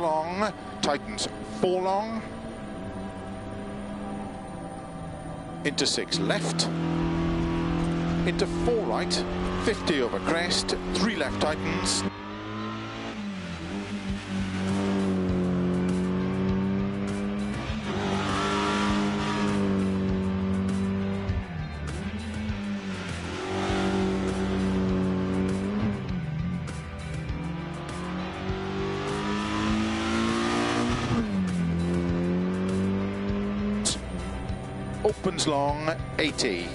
long, tightens 4 long, into 6 left, into 4 right, 50 over crest, 3 left tightens, long 80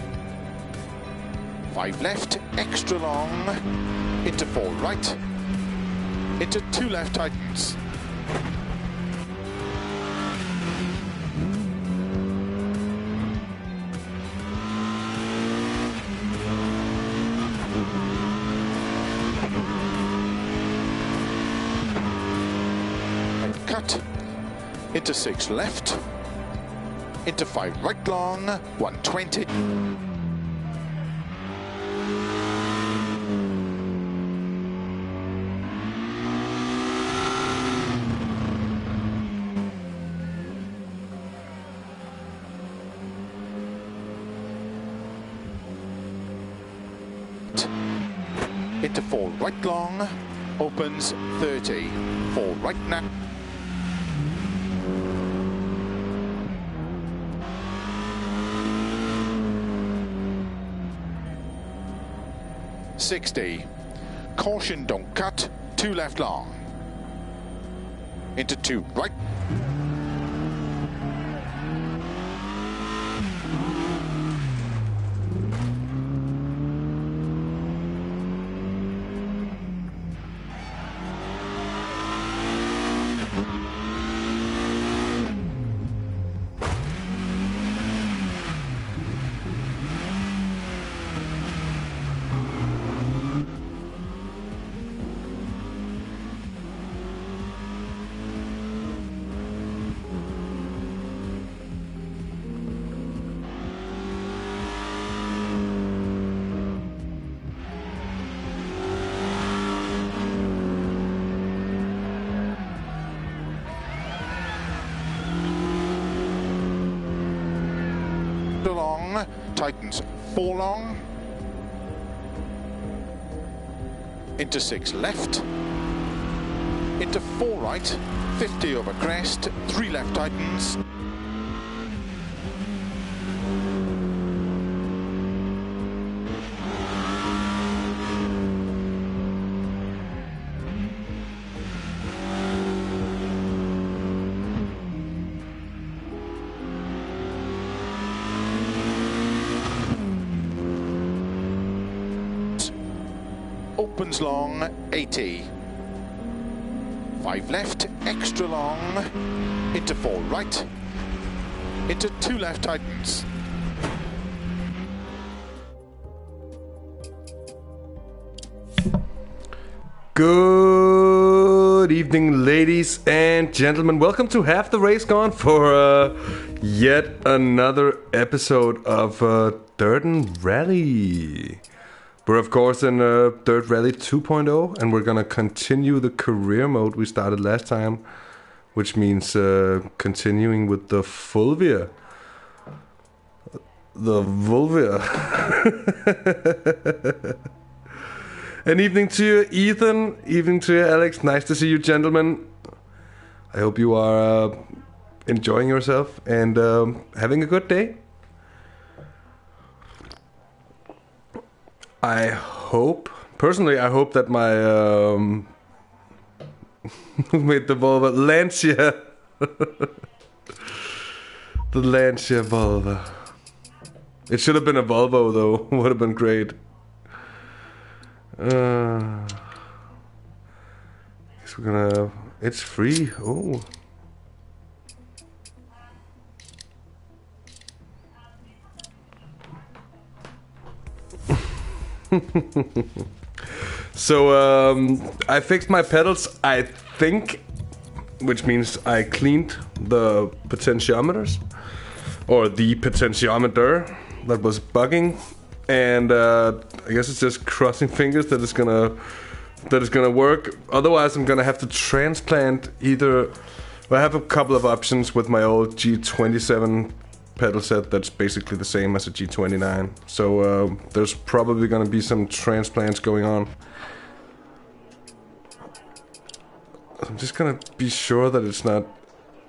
5 left extra long. Into 4 right. Into 2 left tightens and cut. Into 6 left into 5 right long 120 into 4 right long opens 30 4 right now Sixty. Caution, don't cut. Two left long. Into two right. Into six left, into four right, 50 over crest, three left tightens, opens long 80 5 left extra long into 4 right into 2 left tightens Good evening, ladies and gentlemen. Welcome to Half the Race Gone for uh, yet another episode of uh, Dirten Rally. We're, of course, in uh, Dirt Rally 2.0, and we're to continue the career mode we started last time, which means uh, continuing with the Fulvia. The Volvia. An evening to you, Ethan. Evening to you, Alex. Nice to see you, gentlemen. I hope you are uh, enjoying yourself and um, having a good day. I hope, personally, I hope that my um, who made the Volvo Lancia, the Lancia Volvo. It should have been a Volvo though. Would have been great. Uh, guess we're gonna. It's free. Oh. so um, I fixed my pedals. I think, which means I cleaned the potentiometers or the potentiometer that was bugging, and uh, I guess it's just crossing fingers that it's gonna that is gonna work. Otherwise, I'm gonna have to transplant either. I have a couple of options with my old G27 pedal set that's basically the same as a G29. So uh, there's probably gonna be some transplants going on. I'm just gonna be sure that it's not.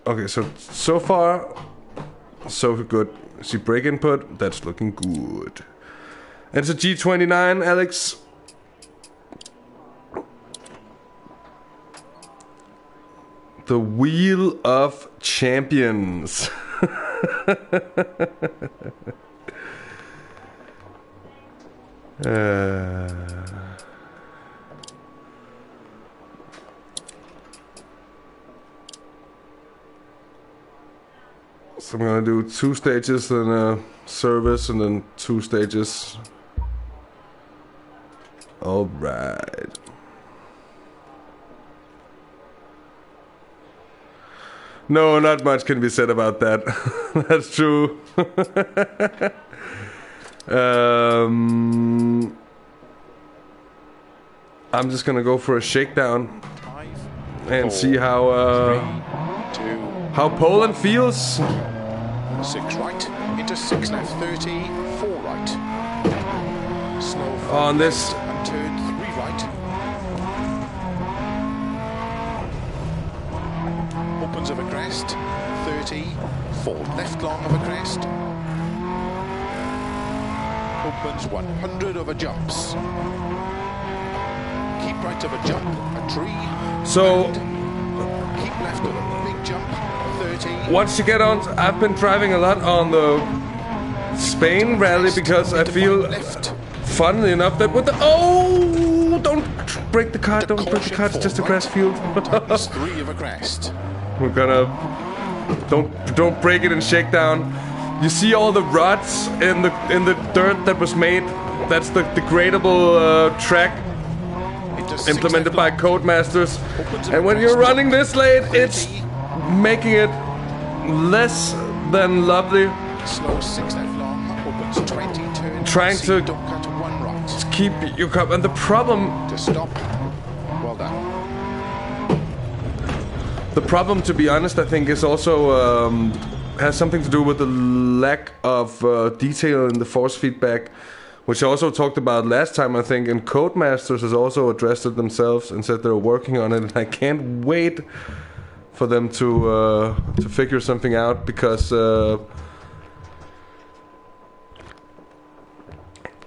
Okay, so so far, so good. See brake input, that's looking good. And it's a G29, Alex. The Wheel of Champions. uh... So I'm gonna do two stages and a service and then two stages. Alright. No, not much can be said about that. That's true. um, I'm just gonna go for a shakedown and see how uh, how Poland feels. Six right, into six left, 30, four right. On this- and turn three right. Opens of a crest, 30, four left long of a crest. Opens 100 over jumps. Keep right of a jump, a tree. So keep left of a big jump, 30. once you get on, I've been driving a lot on the Spain rally because I feel left. funnily enough that with the oh don't break the car don't break the car it's just a grass field three of a crest. we're gonna don't don't break it and shake down you see all the ruts in the in the dirt that was made that's the degradable uh, track implemented by. Codemasters and when you're running this late it's making it less than lovely Slow six left long. Opens 20. Turn. Trying to- Don't cut one right. keep you cup and the problem The problem, to be honest, I think is also um, has something to do with the lack of uh, detail in the force feedback, which I also talked about last time. I think, and Codemasters has also addressed it themselves and said they're working on it, and I can't wait for them to uh, to figure something out because. Uh,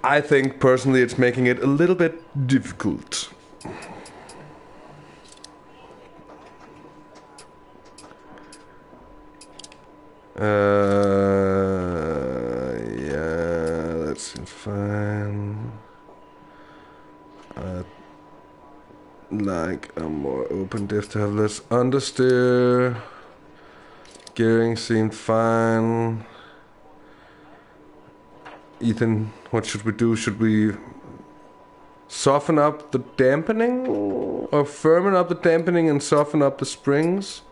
I think personally it's making it a little bit difficult. Uh, yeah, seems fine. I'd like a more open diff to have less understeer. Gearing seemed fine. Ethan, what should we do? Should we soften up the dampening or firmen up the dampening and soften up the springs?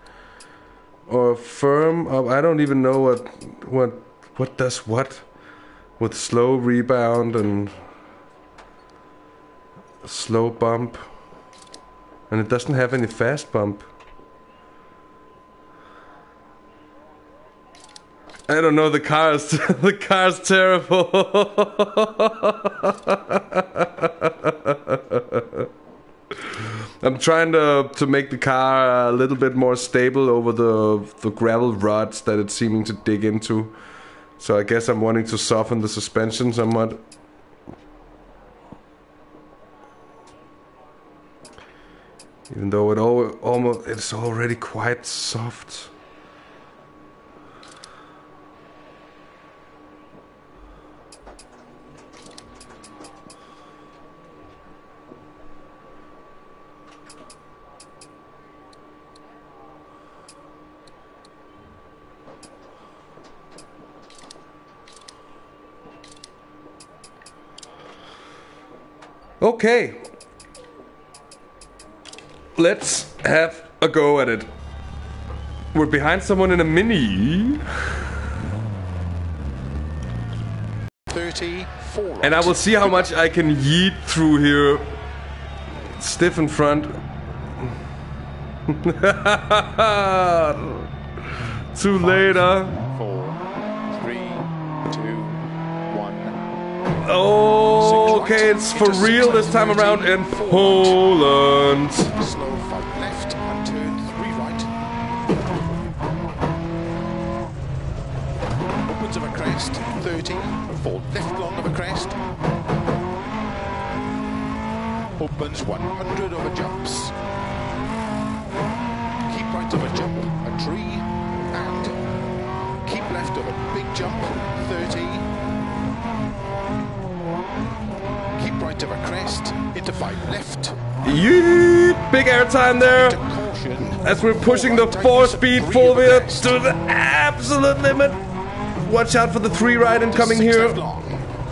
Or firm up. I don't even know what what what does what with slow rebound and slow bump, and it doesn't have any fast bump. I don't know. The car's the car's terrible. I'm trying to to make the car a little bit more stable over the the gravel ruts that it's seeming to dig into. So I guess I'm wanting to soften the suspension somewhat. Even though it all almost it's already quite soft. Okay. Let's have a go at it. We're behind someone in a mini. 30, four. And I will see how much I can yeet through here stiff in front. Too late, huh? Four, three, two, one. Oh, okay, it's for real this time around in Poland. Left and turn three right. Opens of a crest, 30. Four left long of a crest. Opens 100 over jumps. Keep right of a jump, a tree, and keep left of a big jump, 30. Of a crest, into five left. Yeet, big airtime there. As we're pushing the Four four right, speed three full wheel to the absolute limit. Watch out for the three right incoming here.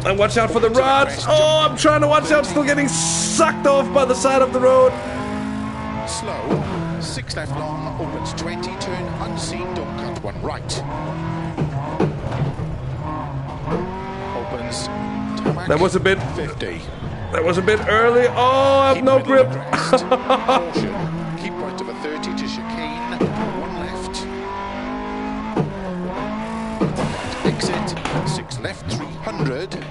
And watch out for the rods. Oh, I'm trying to watch out. Still getting sucked off by the side of the road. Slow, six left long, opens 20, turn unseen, don't cut one right. Opens, That was a bit- 50. That was a bit early. Oh, I have Keep no grip. keep right of a 30 to chicane, one left. Exit, six left, 300.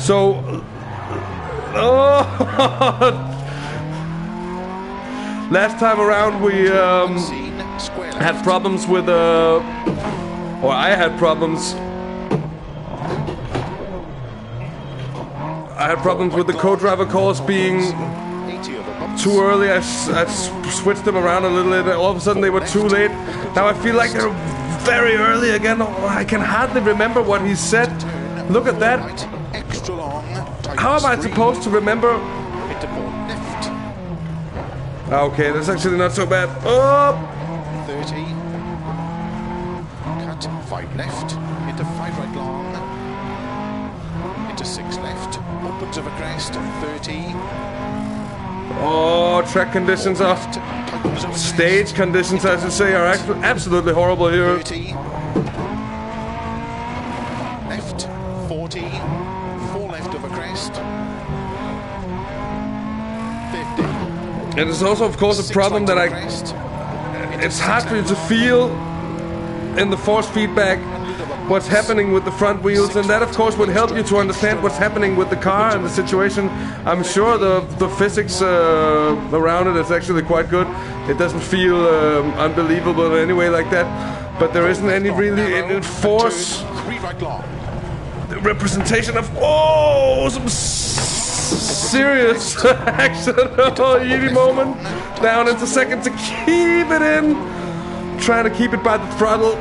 So, oh. Last time around, we um, Unseen, square left. had problems with uh, or I had problems. I had problems with the co-driver calls being 80 over bumps. too early. I switched them around a little bit. And all of a sudden, they were too late. Now I feel like they're very early again. Oh, I can hardly remember what he said. Look at that. How am I supposed to remember? Ah, Okay, that's actually not so bad. Oh, 30. Cut, five left. Opens of a crest, 30. oh, track conditions are Left, tightens of a crest, stage conditions, I should say, are absolutely horrible here. 30. Left, 40. Four left of a crest. 50. And it's also, of course, a problem that I. crest. It's hard for you to feel in the force feedback what's happening with the front wheels, and that, of course, would help you to understand what's happening with the car and the situation. I'm sure the the physics uh, around it is actually quite good. It doesn't feel um, unbelievable in any way like that, but there isn't any really force representation of oh some serious accident oh Yeety moment down into second to keep it in trying to keep it by the throttle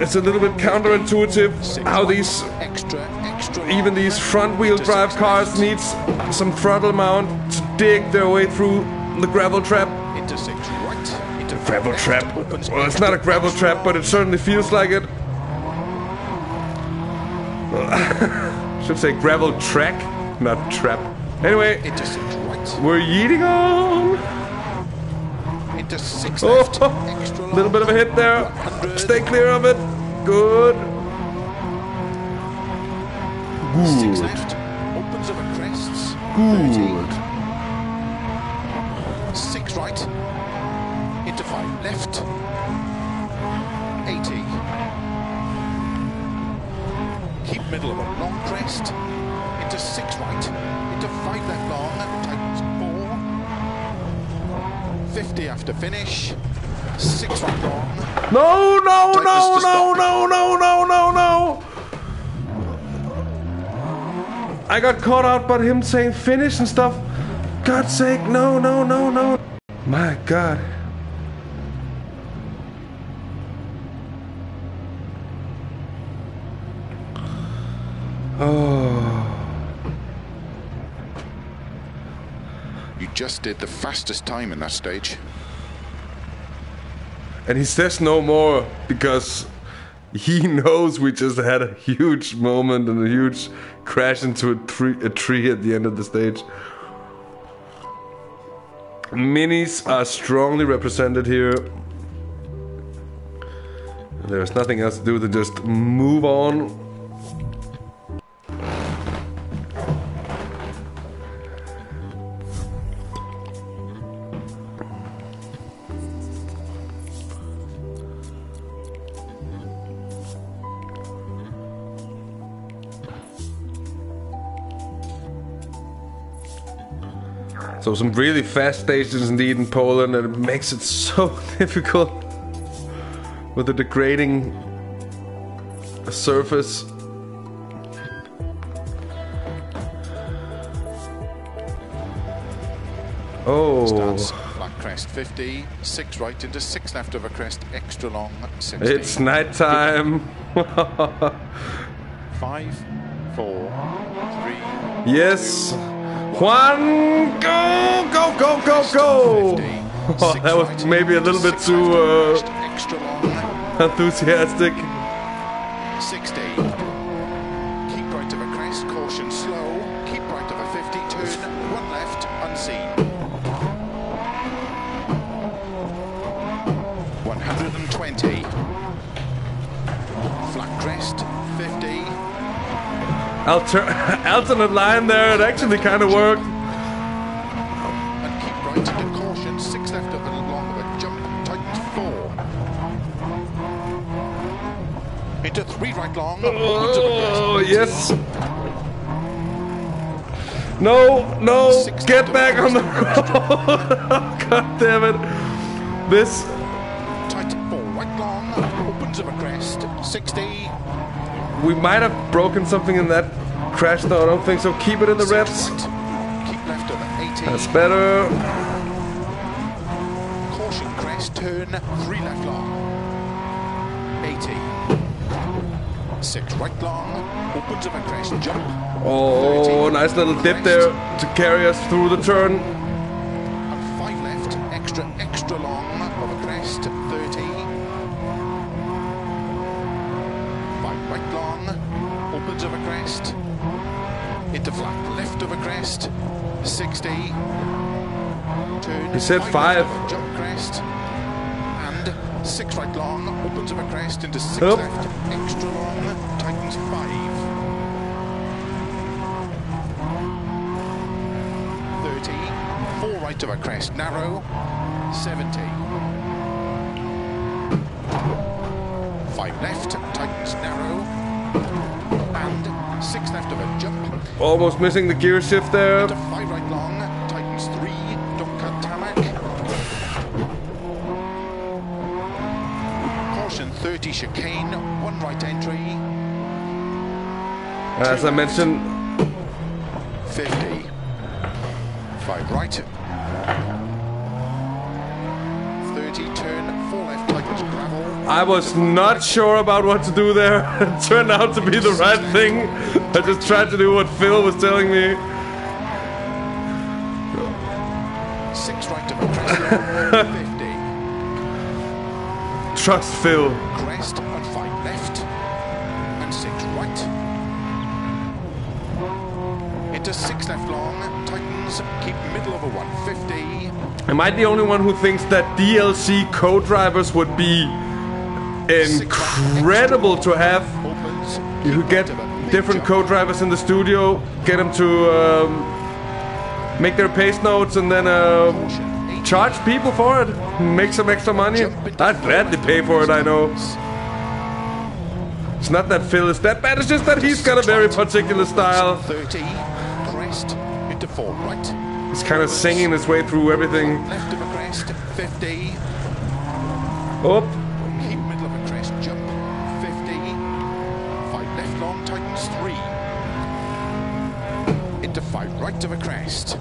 it's a little bit counterintuitive how these Extra, extra. even these front wheel drive cars needs some throttle mount to dig their way through the gravel trap. Into six right. Into gravel trap. Well it's not a gravel trap but it certainly feels like it. Should say gravel track not trap. Anyway Into six right. we're yeeting on Into six oh left. Extra long. little bit of a hit there 100. stay clear of it good Six good left. Opens a crests. good 30. Six right. Into five left. 80. Keep middle of a long crest. Into six right. Into five left long. Tightens four. 50 after finish. Six right long. no no Tightness no no no no no no no I got caught out by him saying finish and stuff. God's sake, no, no, no, no. My God. Oh. Just did the fastest time in that stage. And he says no more because he knows we just had a huge moment and a huge crash into a tree, a tree at the end of the stage. Minis are strongly represented here. There's nothing else to do than just move on. So some really fast stations indeed in Poland, and it makes it so difficult with the degrading surface. Oh, Starts flat crest 50, 6 right into 6 left over crest, extra long 60. it's nighttime. 5, 4, 3, yes. Juan, go, go, go, go, go! Oh, that was maybe a little bit too uh, enthusiastic. 16. Alter- alternate line there. It actually kind of worked. And keep right into caution, six left of the long of a jump, four. Into three right long, opens of a crest, Oh yes. No, no, get back on the road. God damn it. This, of a crest, 60. we might have broken something in that crash though. I don't think so. Keep it in the reps. Keep left of 80. That's better. Caution crest, turn, three left long. 80. Six right long, opens of a crest, jump. Oh, nice little dip there to carry us through the turn. And five left, extra, extra long of a crest, 30. Five right long, opens of a crest. Into flat left of a crest, 60. Turn. He said five. Jump crest. And six right long, opens of a crest into six Up. left, extra long, tightens five. 30, four right of a crest, narrow, 70. Five left, tightens narrow, and six left of a jump, Almost missing the gear shift there. Uh, as I mentioned, 50. Five right. 30 turn, four left, tightens gravel. I was not sure about what to do there. It turned out to be the right thing. I just tried to do what Phil was telling me. Six right crest, 50. Trust Phil. Am I the only one who thinks that DLC co-drivers would be incredible to have? You get different co-drivers in the studio, get them to um, make their pace notes, and then uh, charge people for it. Make some extra money. I'd gladly pay for it. I know. It's not that Phil is that bad. It's just that he's got a very particular style. 30. Crest into four right. He's kind of singing his way through everything. Left of a crest, 50. Oh, Keep middle of a crest, jump, 50. Five left long, tightens three. Into five right of a crest.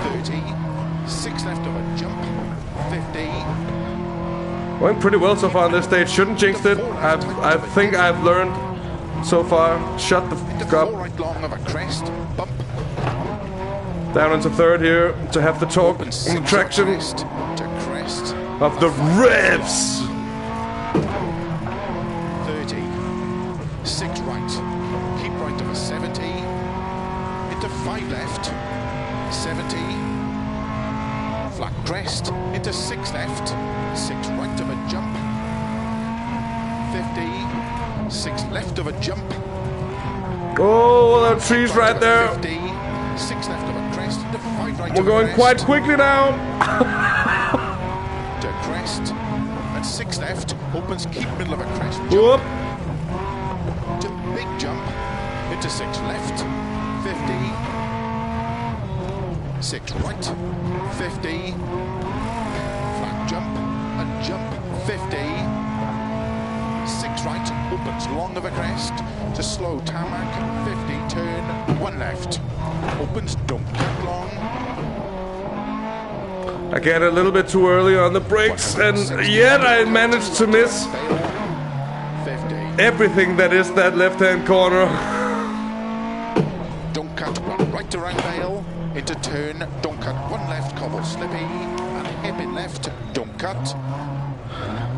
30. Six left of a jump, 50. went pretty well so far on this stage. Shouldn't jinx it. I've, I think I've learned so far. Shut the Up. right long of a crest, bump, Down into third here to have the torque and the traction crest. of the revs. Tree's right there. 50. Six left of a crest. Right We're going crest. quite quickly now. To crest. And six left. Opens. Keep middle of a crest. Jump. Whoop. to big jump into six left, 50. Six right, 50. Flat jump and jump, 50. Six right, opens long of a crest to slow tarmac, 50. Turn, one left. Opens, don't cut long. I get a little bit too early on the brakes, and yet I managed to miss everything that is that left-hand corner. Don't cut one right around Vale into turn. Don't cut one left cobble slippy and hip in left. Don't cut.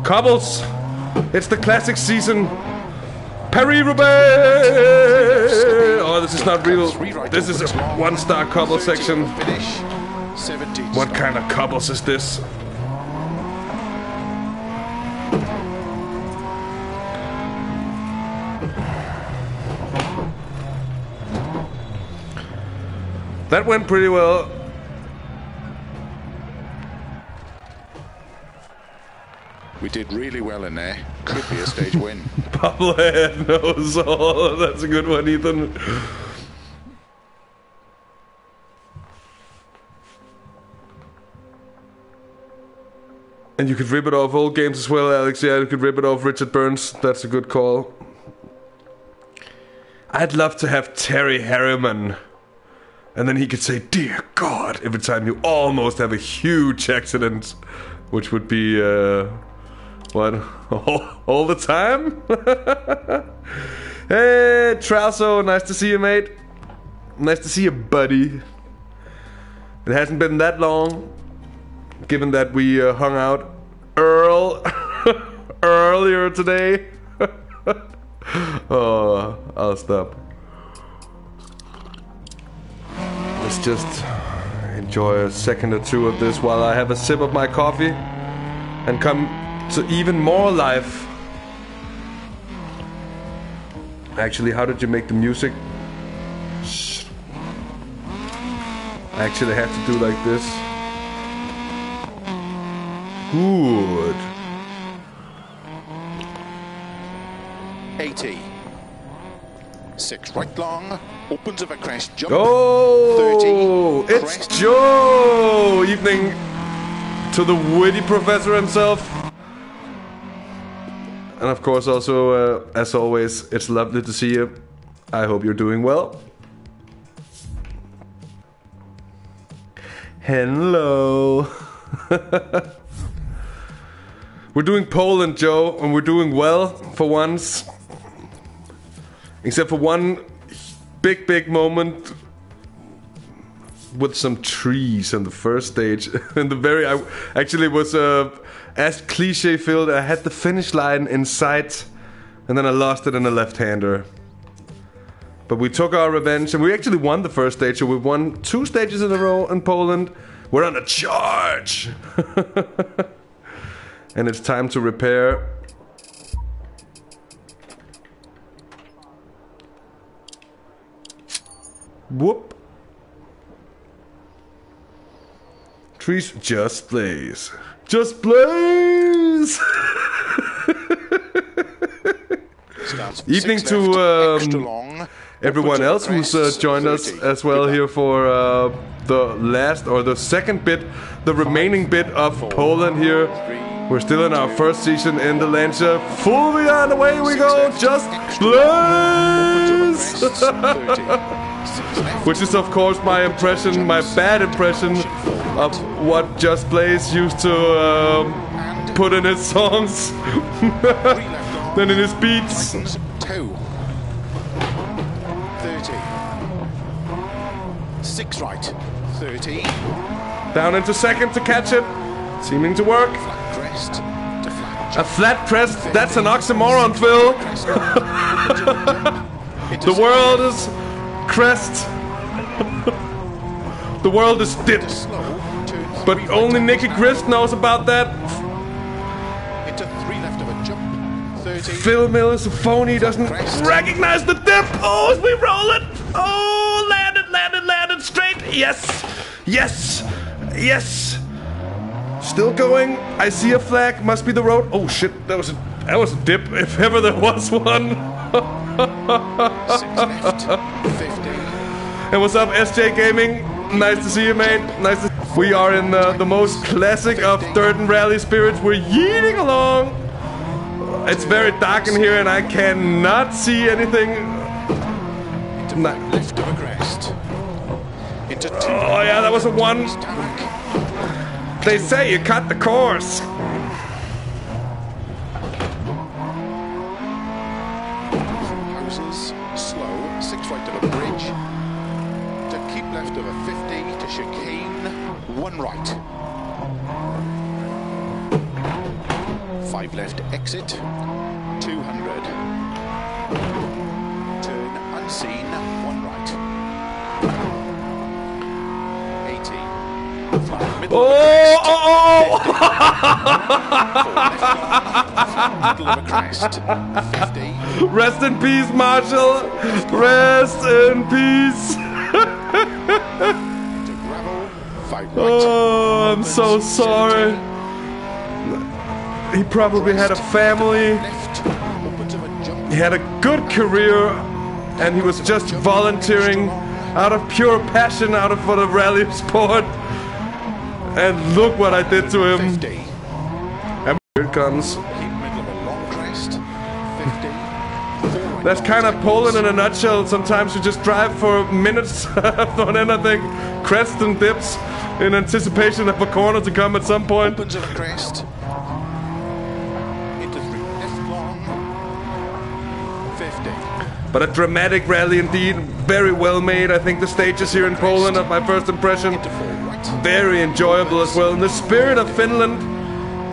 Cobbles, it's the classic season. Paris-Roubaix! Oh, this is not real. This is a one-star cobble section. What kind of cobbles is this? That went pretty well. We did really well in there. Could be a stage win. Bobblehead knows all. That's a good one, Ethan. And you could rip it off old games as well, Alex. Yeah, you could rip it off Richard Burns. That's a good call. I'd love to have Terry Harryman. And then he could say, Dear God, every time you almost have a huge accident. Which would be, uh, what? All, all the time? hey, Tralso, nice to see you, mate. Nice to see you, buddy. It hasn't been that long, given that we uh, hung out Earl earlier today. oh, I'll stop. Let's just enjoy a second or two of this while I have a sip of my coffee and come to even more life. Actually, how did you make the music? Shh. I actually have to do like this. Good. 80. Six right long. Opens of a crest jump. Go! 30. It's Crest. Joe! Evening to the witty professor himself. And of course, also, uh, as always, it's lovely to see you. I hope you're doing well. Hello. we're doing Poland, Joe, and we're doing well for once. Except for one big, big moment with some trees on the first stage. and the very, I actually was uh, as cliche filled. I had the finish line in sight, and then I lost it in a left-hander. But we took our revenge, and we actually won the first stage. So we won two stages in a row in Poland. We're on a charge, and it's time to repair. Whoop. Trees just blaze. Just blaze! Evening to, um. Everyone else who's uh, joined us as well here for uh, the last or the second bit, the remaining bit of Poland here. We're still in our first season in the Lancia. Fulvia, and away we go! Just blaze! of a crest, 30. Six left. Which is, of course, my impression, my bad impression of what Just Blaze used to um, put in his songs three left long. than in his beats. Two. 30. Six right. 30. Down into second to catch it. Seeming to work. Flat crest to flat A flat crest, that's an oxymoron, Phil. The world is crest. the world is dip. But only Nicky Grist knows about that. Into three left of a jump. 30. Phil Miller's a phony, doesn't recognize the dip. Oh, we roll it. Oh, landed, landed, landed straight. Yes, yes, yes. Still going. I see a flag. Must be the road. Oh shit, that was a that was a dip, if ever there was one. Six left. 50. And what's up, SJ Gaming? Nice to see you, mate. Nice to. We are in the, most classic of Dirten rally spirits. We're yeeting along. It's very dark in here, and I cannot see anything. Left of crest. Oh yeah, that was a one. They say you cut the course. One right. Five left exit. 200. Turn unseen. One right. 80. Flat middle Oh, crest. oh, oh, oh. Middle of a crest. 50. oh! Rest in peace, Marshall. Rest in peace. To gravel. Five right. Oh, I'm so sorry. He probably had a family. Left. Opens of a jump. He had a good career, and he was just volunteering out of pure passion, out of for the rally sport. And look what I did to him. 50. And here it comes. Keep middle of a long crest. 50. Four right That's kind of Poland in a nutshell. Sometimes you just drive for minutes on anything, crest and dips, in anticipation of a corner to come at some point. Opens of a crest. Into three. Left long. 50. But a dramatic rally indeed, very well made. I think the stages here in Poland, of my first impression, Into four right. very enjoyable as well. In the spirit of Finland,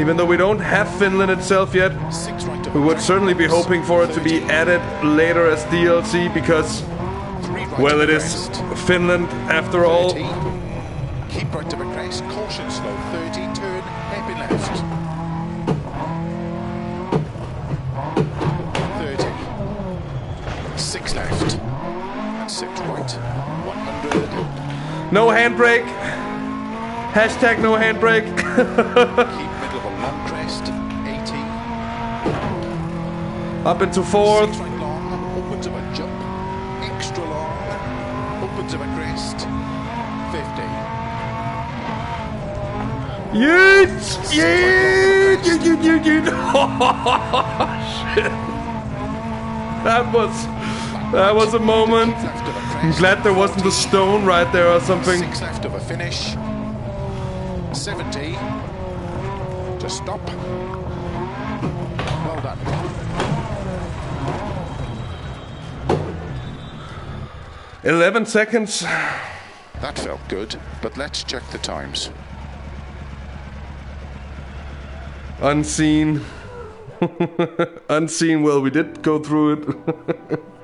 even though we don't have Finland itself yet, Six right of we would certainly be hoping for it to be added later as DLC because, well, it is. Finland after all. 30. Keep of a crest. Caution slow. 30. Turn. Happy left. 30. Six left. And six right. 100. No handbrake. Hashtag no handbrake. Keep middle of a long crest. 80. Up into fourth. Yeet! Yeet! Yeet! Yeet! Yeet! Oh, shit. That was that was a moment. Left of a crest. I'm glad there wasn't a stone right there or something. Six left of a finish. 70. To stop. Well done. Eleven seconds. That felt good, but let's check the times. Unseen. Unseen. Well, we did go through it.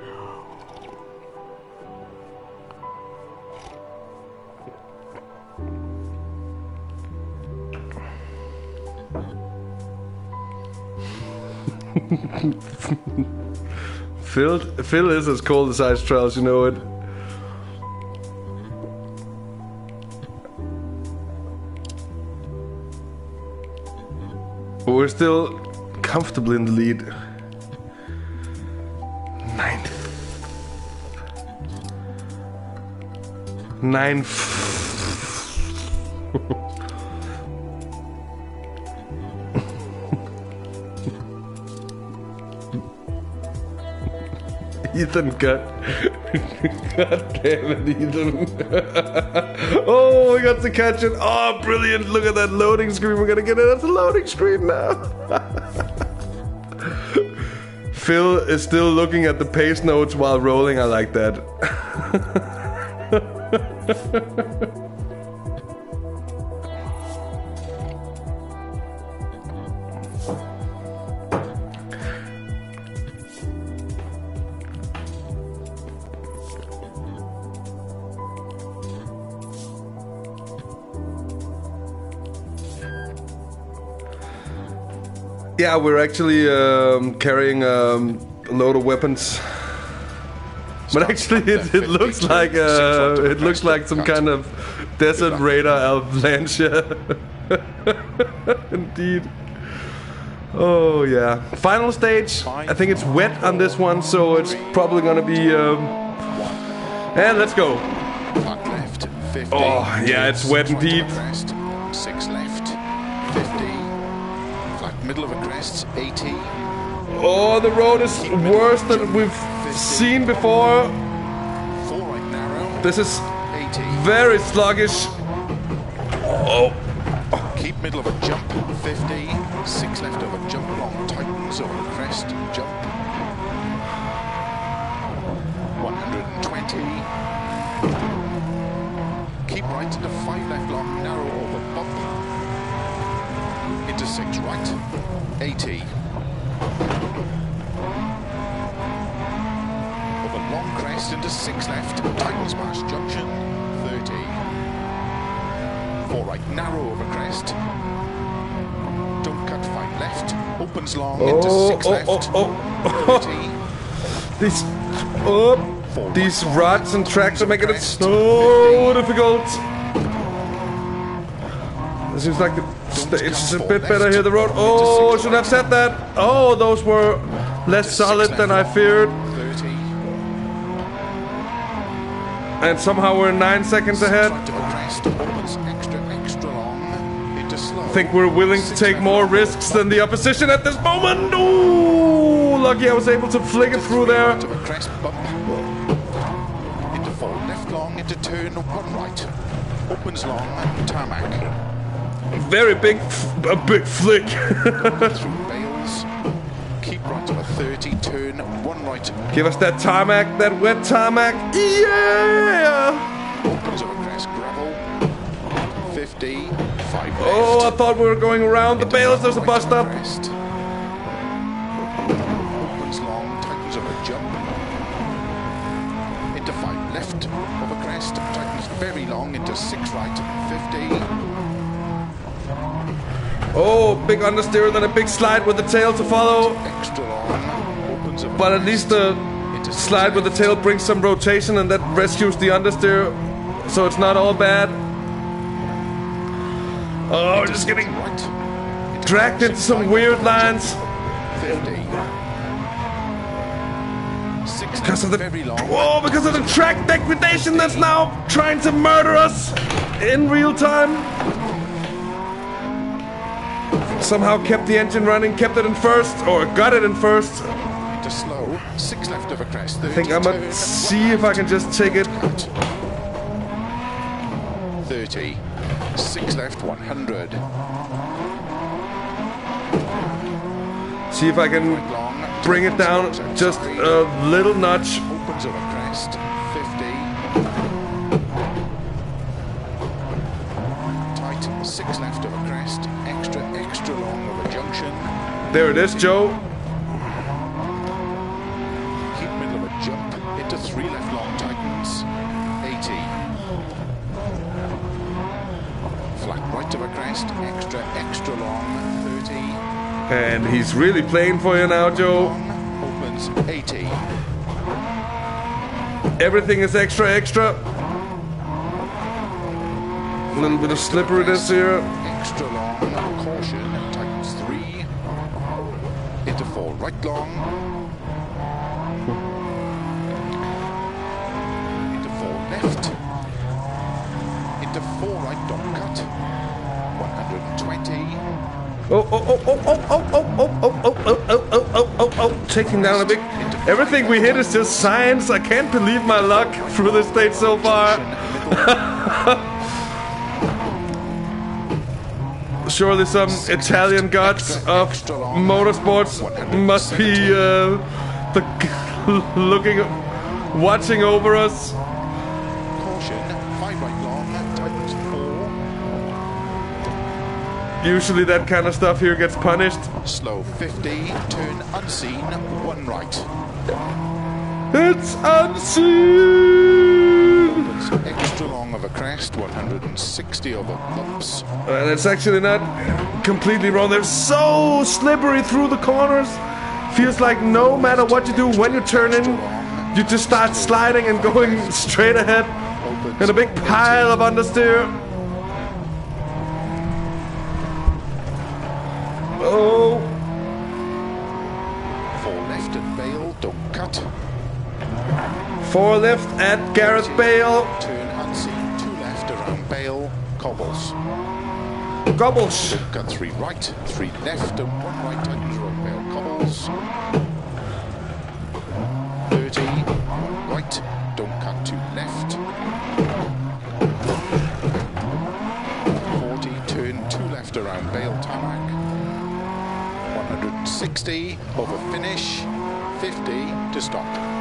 Phil, Phil is as cold as ice trails, you know it. But we're still comfortably in the lead. Ninth. Ninth. Ethan got. God damn it, Ethan. oh, we got to catch it. Oh, brilliant. Look at that loading screen. We're going to get it as a loading screen now. Phil is still looking at the pace notes while rolling. I like that. Yeah, we're actually um, carrying um, a load of weapons. But actually, it, it looks like uh, it looks like some kind of desert raider Alvancia. Indeed. Oh yeah. Final stage. I think it's wet on this one, so it's probably gonna be. Um... And let's go. Oh, yeah, it's wet Six indeed. of a crest, 6 left, 50. Flat middle of a crest, 80. Oh, the road is worse than we've seen before. 4 right narrow, This is 80. very sluggish. Oh, Keep middle of a jump, 50. 6 left of a jump long, tightens over the crest, jump. 120. Keep right into 5 left long, narrow over bump. Into 6 right, 80. Over long crest into 6 left, tightens past junction, 30. 4 right, narrow over crest. Don't cut 5 left, opens long into oh, 6 oh, left, oh, oh. 30. These, oh, these ruts and tracks are making it so difficult. It seems like the is a bit better here. The road. Oh, I should have said that. Oh, those were less solid than I feared. And somehow we're nine seconds ahead. Right to a crest, opens extra, extra long into slow. I think we're willing to take more risks than the opposition at this moment. Ooh, lucky I was able to flick it through there. Right to a crest bump. Into four left long into turn one right. Opens long tarmac. Very big, a big flick. Bales. Keep right to a 30. Turn one right. Give us that tarmac, that wet tarmac. Yeah! Opens over crest gravel. 50. Five left. Oh, I thought we were going around the bales. There's a bus stop. Crest. Opens long, tightens over jump. Into five left over crest, tightens very long into six right, 50. Oh, big understeer, then a big slide with the tail to follow. But at least the slide with the tail brings some rotation and that rescues the understeer. So it's not all bad. Oh, just getting. Dragged into some weird lines. jump, 50. Six Because of the whoa, because of the track degradation that's now trying to murder us in real time. Somehow kept the engine running, kept it in first, or got it in first. Into slow, six left over crest, 30. I think I might turn, see if I can just take it. 30. Six left, 100. See if I can bring it down just a little notch. Opens over crest, There it is, Joe. Keep middle of a jump. Into three left long tightens. 80. Flat right of a crest. Extra, extra long. 30. And he's really playing for you now, Joe. Opens 80. Everything is extra, extra. A little bit of slipperiness here. Extra long, caution, right long. Into four, left. Into four, right, don't cut. 120. Oh, oh, oh, oh, oh, oh, oh, oh, oh, oh, oh, oh, oh, oh, oh, oh, taking down a big. Everything we hit is just science. I can't believe my luck through this stage so far. Surely some Italian gods of motorsports must be uh, the, looking, watching over us. Caution, five right long, tightens four. Usually that kind of stuff here gets punished. Slow 50, turn unseen, one right. It's unseen! Opens extra long of a crest, 160 over bumps. And it's actually not completely wrong. They're so slippery through the corners. Feels like no matter what you do when you turn in, you just start sliding and going straight ahead in a big pile of understeer. Oh, Four left at Bale, don't cut. Four left at Gareth Bale. Turn unseen, two left cobbles. Gobbles. Cut three right, three left, and one right under Oakvale cobbles. 30, one right, don't cut two left. 40, turn two left around Vale Tarmac. 160, over finish. 50 to stop.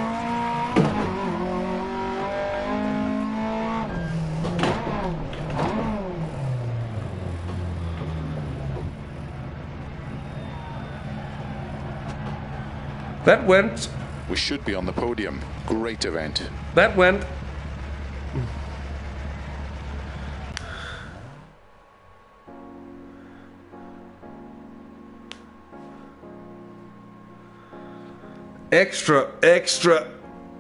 That went. We should be on the podium. Great event. That went. Extra, extra,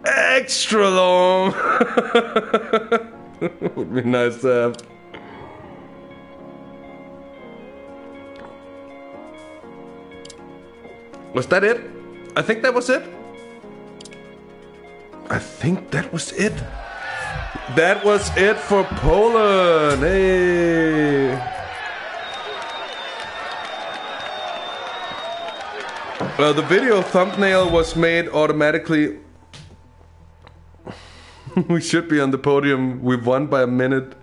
extra long. Would be nice to have. Was that it? I think that was it. I think that was it. That was it for Poland. Hey. Uh, the video thumbnail was made automatically. we should be on the podium. We've won by a minute.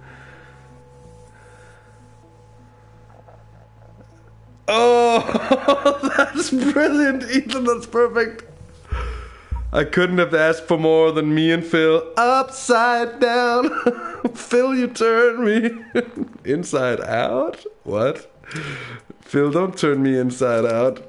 Oh, that's brilliant, Ethan. That's perfect. I couldn't have asked for more than me and Phil. Upside down. Phil, you turn me inside out? What? Phil, don't turn me inside out.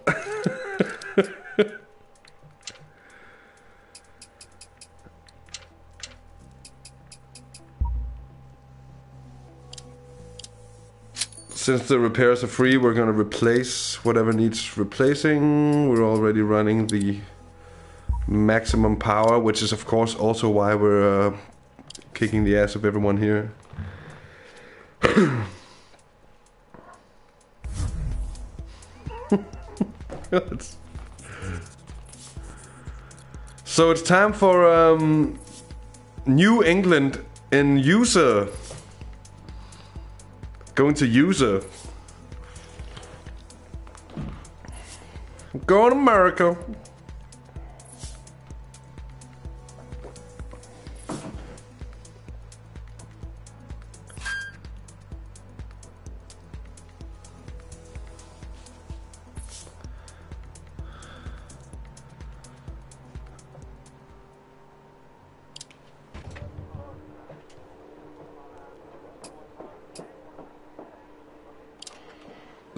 Since the repairs are free, we're going to replace whatever needs replacing. We're already running the maximum power, which is of course also why we're uh, kicking the ass of everyone here. so it's time for um, New England in user. Going to user. Going to America.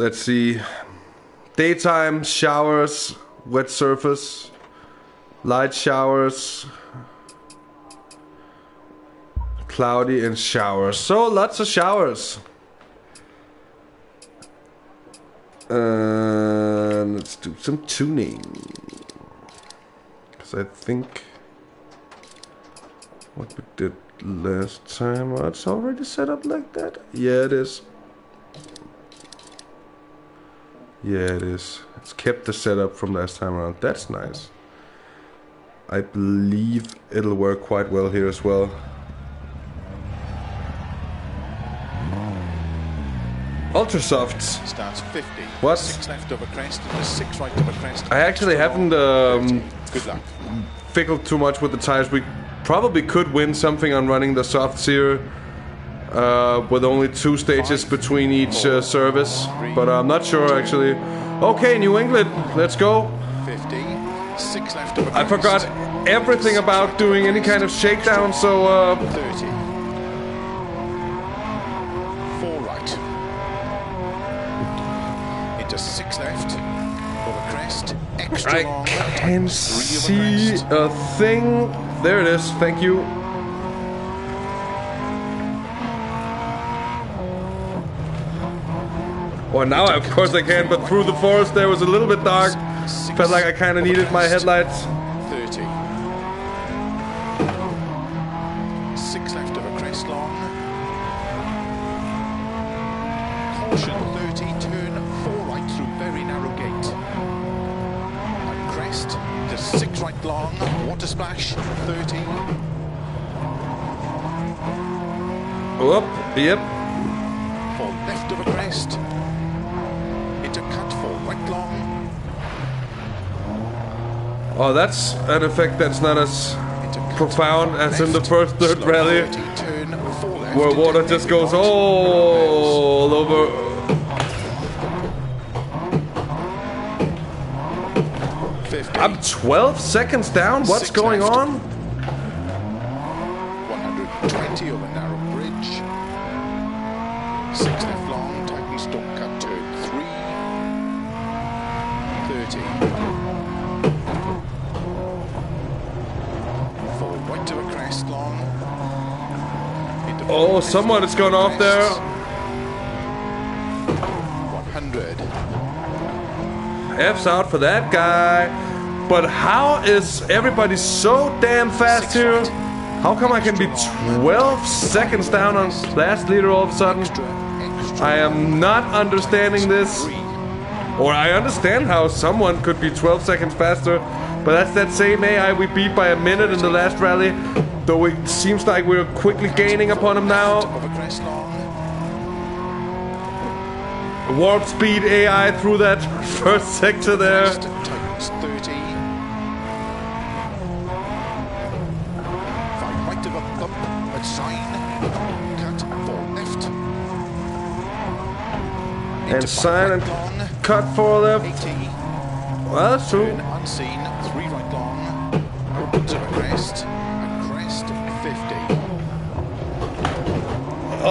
Let's see. Daytime showers, wet surface, light showers, cloudy and showers. So lots of showers. Uh, let's do some tuning. Because I think what we did last time, it's already set up like that. Yeah, it is. Yeah, it is. It's kept the setup from last time around. That's nice. I believe it'll work quite well here as well. Ultra softs. Starts 50. What? Six left over crest and six right over crest. I actually haven't um, Good luck. fickled too much with the tires. We probably could win something on running the softs here. Uh, with only two stages between each uh, service, but I'm not sure actually. Okay, New England, let's go. 50. Six left over I forgot everything about doing any kind of shakedown, so uh, 30. Four right. Into six left. Over crest. Extra I long. can Three see a thing. There it is. Thank you. Well, now of course I can, but through the forest there was a little bit dark. Felt like I kind of needed my headlights. 30. Six left over crest long. Caution 30, turn four right through very narrow gate. Crest to six right long, water splash 30. Whoop. Yep. Oh, that's an effect that's not as profound as in the first DiRT Rally, 30, turn four left where water just goes all over. I'm 12 seconds down. What's going on? Oh, someone has gone off there. 100. F's out for that guy. But how is everybody so damn fast here? How come I can be 12 seconds down on last leader all of a sudden? I am not understanding this. Or I understand how someone could be 12 seconds faster, but that's that same AI we beat by a minute in the last rally. Though it seems like we're quickly gaining upon him now. Warp speed AI through that first sector there. Crest, tightens 30. Five right of a sign. Cut four left. And sign and cut for left. Well, that's true. Unseen.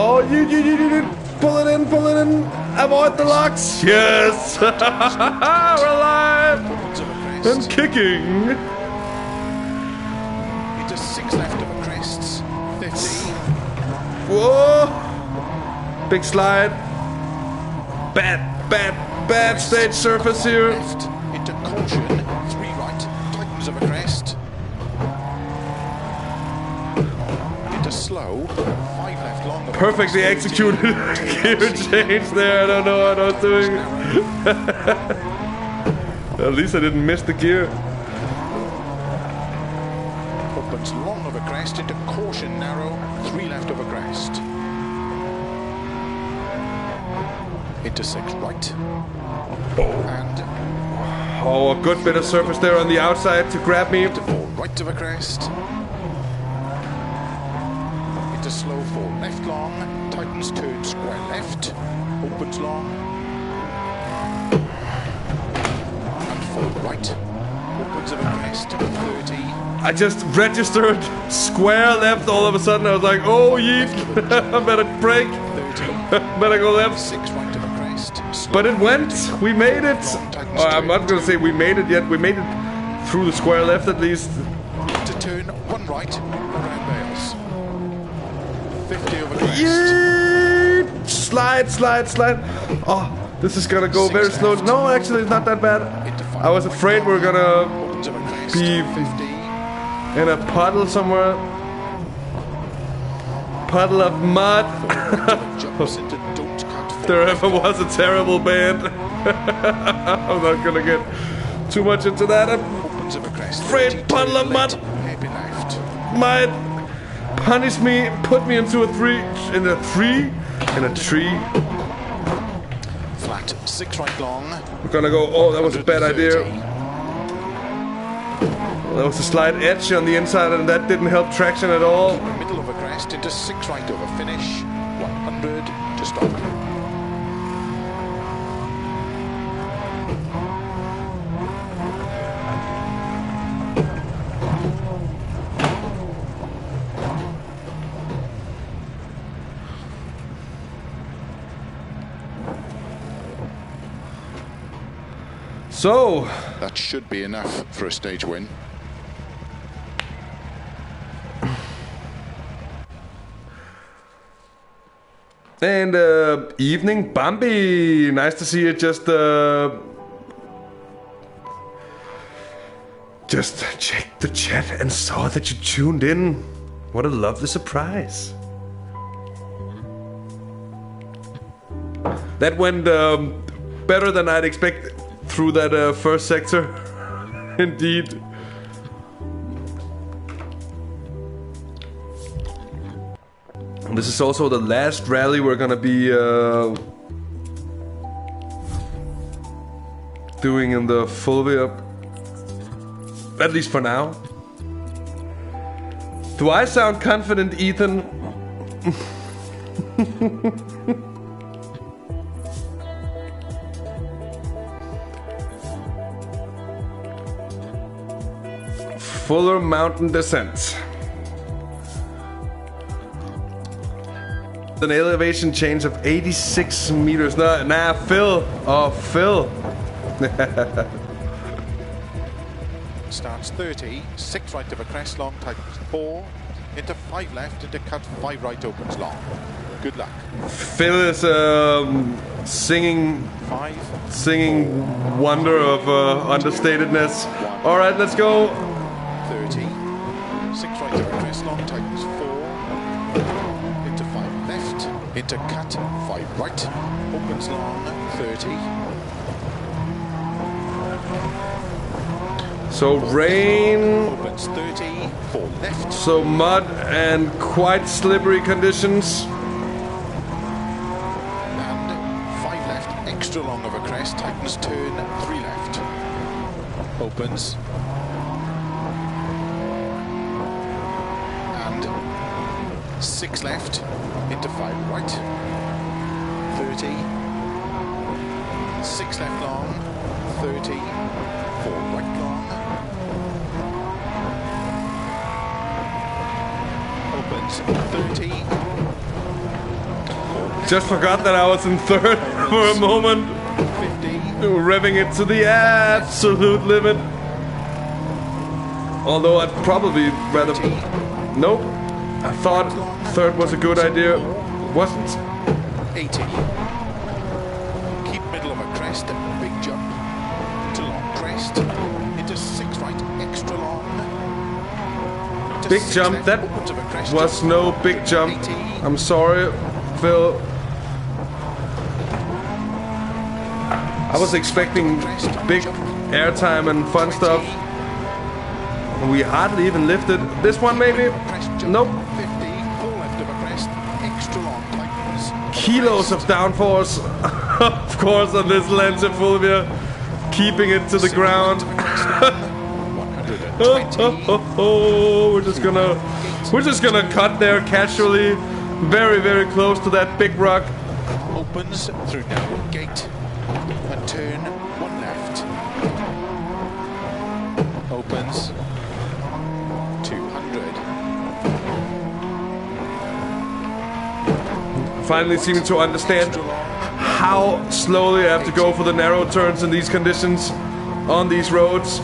Oh, you, you, you, you, you. Pull it in, pull it in. Avoid the locks. Yes. We're alive Opens of a crest. and kicking. Into six left of a crest. 50. Whoa! Big slide. Bad, bad, bad stage surface here. Into caution. Three right. Tightens of a crest. Into slow. Five left long. of a Perfectly executed 30. gear change there. I don't know what I was doing. At least I didn't miss the gear. Opens long of a crest into caution narrow. Three left of a crest. Into six right. And Oh, a good bit of surface there on the outside to grab me. right of a crest. Into slow four left long. Tightens turn square left. Opens long. And four right. Opens of a crest. 30. I just registered square left all of a sudden. I was like, oh, yeet. I better break. 30. better go left. Six right of a crest. Slow But it went. We made it. Oh, I'm not gonna say we made it yet. We made it through the square left at least. to turn one right around Bales. 50 over crest. Slide, slide, slide. Oh, this is gonna go very slow. No, actually, it's not that bad. I was afraid we are gonna. Be- 50. in a puddle somewhere. Puddle of mud. There ever was a terrible band. I'm not gonna get too much into that. I'm. Afraid 30, puddle of mud. might punish me, put me into a three, in a three, in a tree. Flat. Six right long. We're gonna go. Oh, that was a bad 130. idea. There was a slight edge on the inside, and that didn't help traction at all. Middle of a crest into six right over finish. 100 to stop. So, That should be enough for a stage win. and uh, evening, Bambi. Nice to see you. Just, uh, just checked the chat and saw that you tuned in. What a lovely surprise. That went um, better than I'd expect through that uh, first sector. Indeed. This is also the last rally we're gonna be uh, doing in the Fulvia. At least for now. Do I sound confident, Ethan? Fuller Mountain Descent. An elevation change of 86 meters. Nah, nah, Phil. Oh, Phil. Starts 30, 6 right of a crest long, tightens 4, into 5 left, into cut 5 right, opens long. Good luck. Phil is um, singing 5, singing wonder of uh, understatedness. All right, let's go. 30, 6 right a crest long, tightens 4, into 5 left, into cut 5 right, opens long, 30. So rain, Opens 30, 4 left, so mud, and quite slippery conditions. and 5 left, extra long of a crest, tightens turn, 3 left. Opens. 6 left, into 5 right, 30. 6 left long, 30, 4 right long. Opens 30, Just forgot that I was in third for a moment, 50, revving it to the absolute limit. Although I'd probably rather. Nope. I thought third was a good idea. Wasn't. 80. Keep middle of a crest, big jump. Into long crest. Into six right, extra long. Into Big jump. left, That opens of a crest, was no big jump. 80. I'm sorry, Phil. I was expecting big airtime and fun stuff. We hardly even lifted. This one, maybe? Nope. Kilos of downforce, of course, on this Lancia Fulvia. Keeping it to the ground. Oh, oh, oh, oh, we're just gonna, we're just gonna cut there casually, very, very close to that big rock. opens through narrow gate and turn one left. Opens 200. Finally, seeming to understand how slowly I have to go for the narrow turns in these conditions on these roads.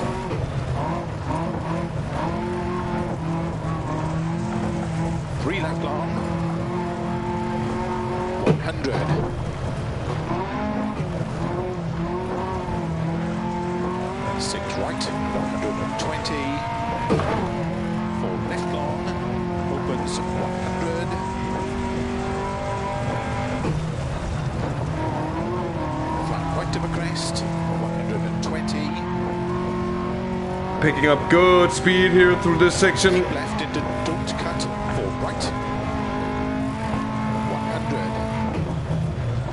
Picking up good speed here through this section. Left into don't cut, four right.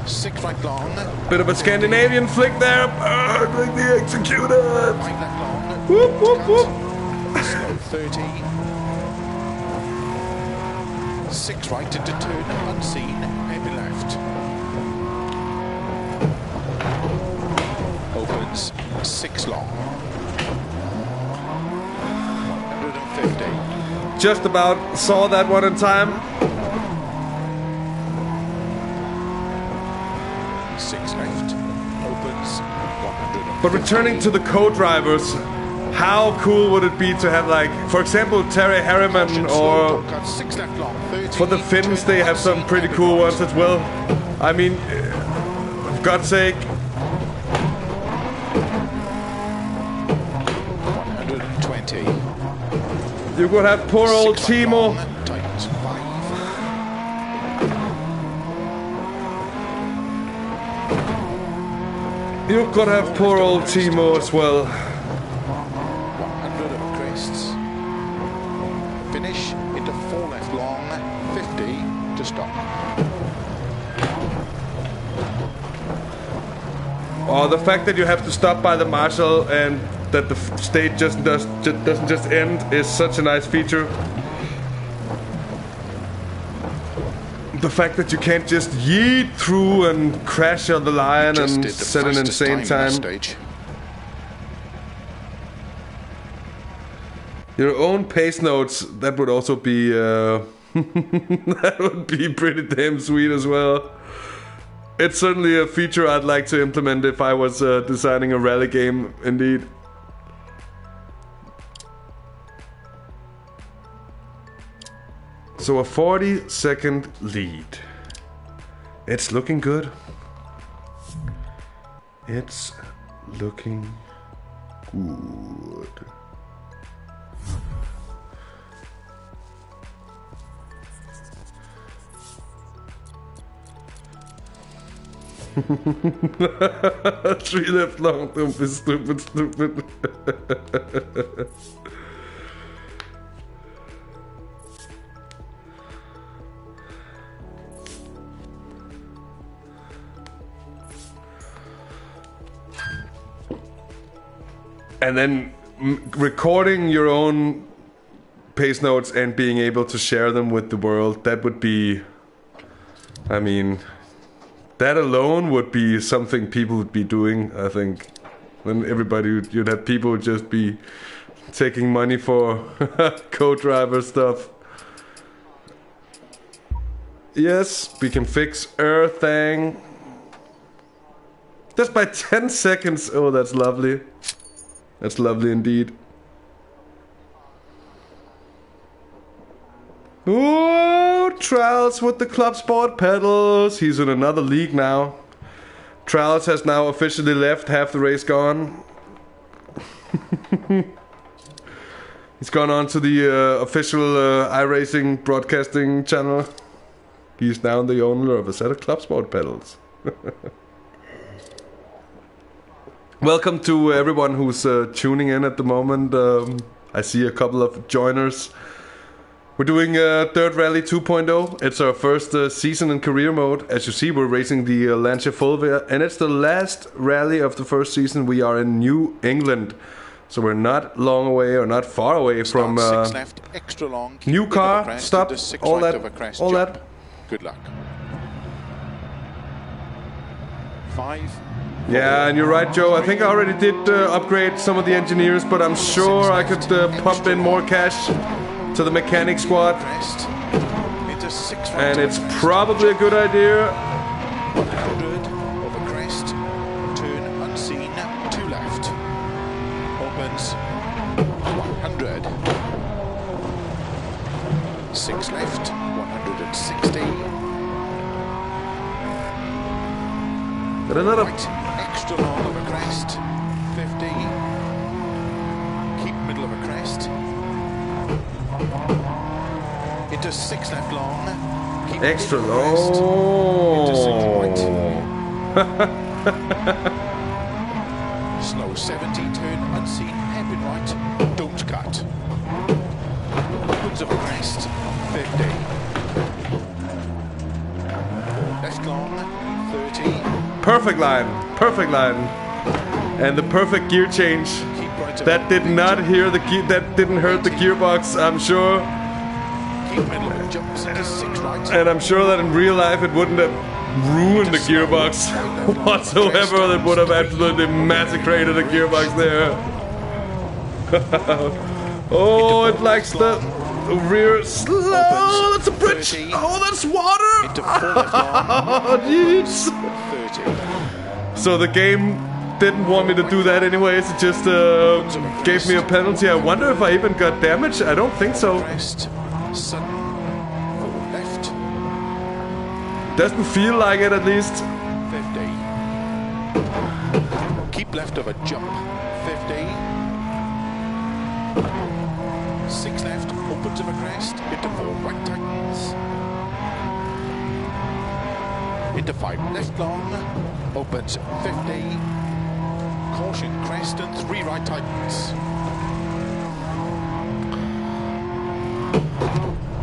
100. Six right long, Bit of a Scandinavian flick there. Ah, Perfectly executed. five left long. Whoop, whoop, whoop. Slow 30. Six right into turn unseen, heavy left. Opens six long. 150. Just about saw that one in time. Six left. Opens 150. But returning to the co-drivers, how cool would it be to have like, for example, Terry Harryman or Cut six left long, 30. for the Finns they have some pretty cool ones as well. I mean, uh, for God's sake, you could have poor old Timo. long, Tightens five. You could have poor old Timo as well. 100 of crests. Finish into four left long, 50 to stop. Oh, the fact that you have to stop by the marshal and that the state just does just doesn't just end is such a nice feature. The fact that you can't just yeet through and crash on the line Just and set an insane time time. Your own pace notes that would also be uh, that would be pretty damn sweet as well. It's certainly a feature I'd like to implement if I was uh, designing a rally game. Indeed. So a 40 second lead. It's looking good. It's looking good. Three left long, stupid, stupid, stupid. and then recording your own pace notes and being able to share them with the world that would be i mean that alone would be something people would be doing i think. Then everybody would, you'd have people would just be taking money for co-driver stuff. Yes we can fix everything just by 10 seconds. Oh that's lovely that's lovely indeed. Ooh, Traels with the club sport pedals. He's in another league now. Traels has now officially left, half the race gone. He's gone on to the uh, official uh, iRacing broadcasting channel. He's now the owner of a set of club sport pedals. Welcome to everyone who's uh, tuning in at the moment. Um, I see a couple of joiners. We're doing uh, DiRT Rally 2.0. It's our first uh, season in career mode. As you see, we're racing the uh, Lancia Fulvia, and it's the last rally of the first season. We are in New England, so we're not long away or not far away from. Start Uh, six left, extra long. new car, stop, all that, all jump. that. Good luck. Five. Yeah, and you're right, Joe. I think I already did uh, upgrade some of the engineers, but I'm sure I could uh, pump in more cash to the mechanic squad. Crest. Into six right And it's probably a good idea. 100 over crest. Turn unseen. Two left. Opens. 100. Six left. 160. Da-da-da-da. Right, Into six left long. Keep Extra long. Slow 70, turn unseen, hairpin right, don't cut. Opens of crest, 50. Left long, 30. Perfect line. Perfect line. And the perfect gear change. That did not hear the that didn't hurt the gearbox, I'm sure. Keep middle, jumps into six right. And I'm sure that in real life it wouldn't have ruined the gearbox whatsoever. That would have absolutely massacred the gearbox there. oh, it likes the rear slow. That's a bridge. Oh, that's water. Oh. So the game didn't want me to do that anyways. It just uh, gave me a penalty. I wonder if I even got damage. I don't think so. Sudden, left, Doesn't feel like it at least. 50. Keep left of a jump, 50. Six left, opens of a crest, into four right tightens. Into five left long, opens 50. Caution crest and three right tightens.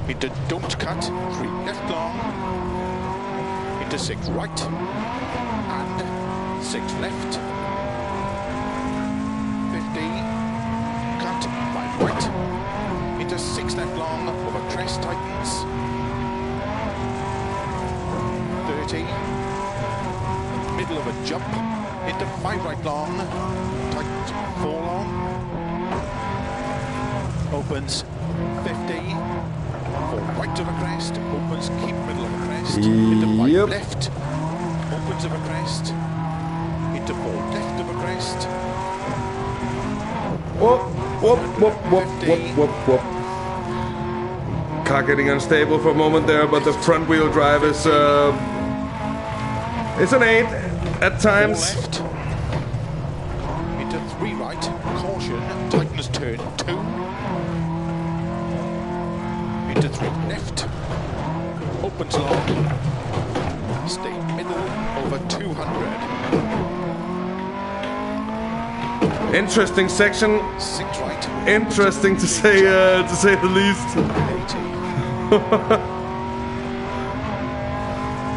Into don't cut, three left long. Into six right. And Six left. 50. Cut five right. Into six left long over crest tightens. 30. Middle of a jump. Into five right long. Tight four long. Opens 50. Right of a crest. Opens keep middle of a crest. Into five Yep. left. Opens of a crest. Into four left of a crest. Whoop, whoop, whoop, whoop, whoop, whoop, whoop. Car getting unstable for a moment there, but the front wheel drive is uh, it's an eight at times. Interesting section. Interesting to say uh, to say the least.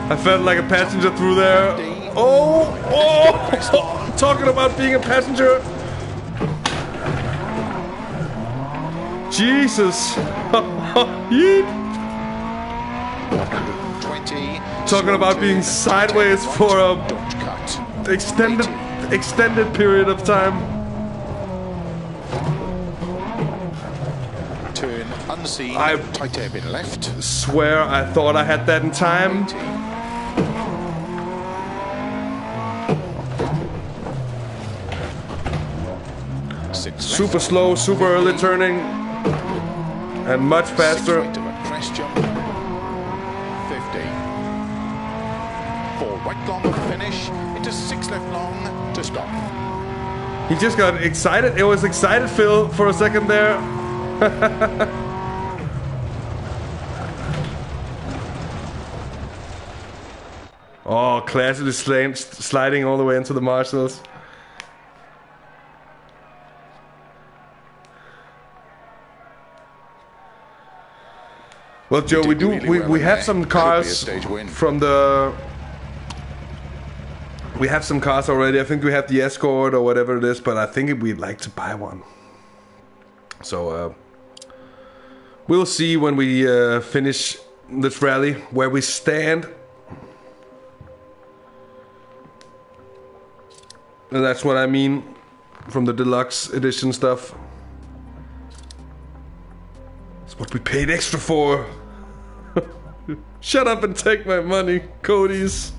I felt like a passenger through there. Oh, oh! Talking about being a passenger. Jesus. Yeet. Talking about being sideways for a extended extended period of time. Unseen. I- tight hairpin left. Swear I thought I had that in time. Six Super left. slow, super early turning, and much faster. a crest jump. 50. Four right long finish. Into six left long to stop. He just got excited. It was excited Phil for a second there. classically sla- sliding all the way into the marshals. Well, Joe, we did do really we, well we have some Could be a cars from the we have some cars already. I think we have the Escort or whatever it is, but I think we'd like to buy one. So uh, we'll see when we uh, finish this rally where we stand. That's what I mean from the deluxe edition stuff. It's what we paid extra for. Shut up and take my money, Codies.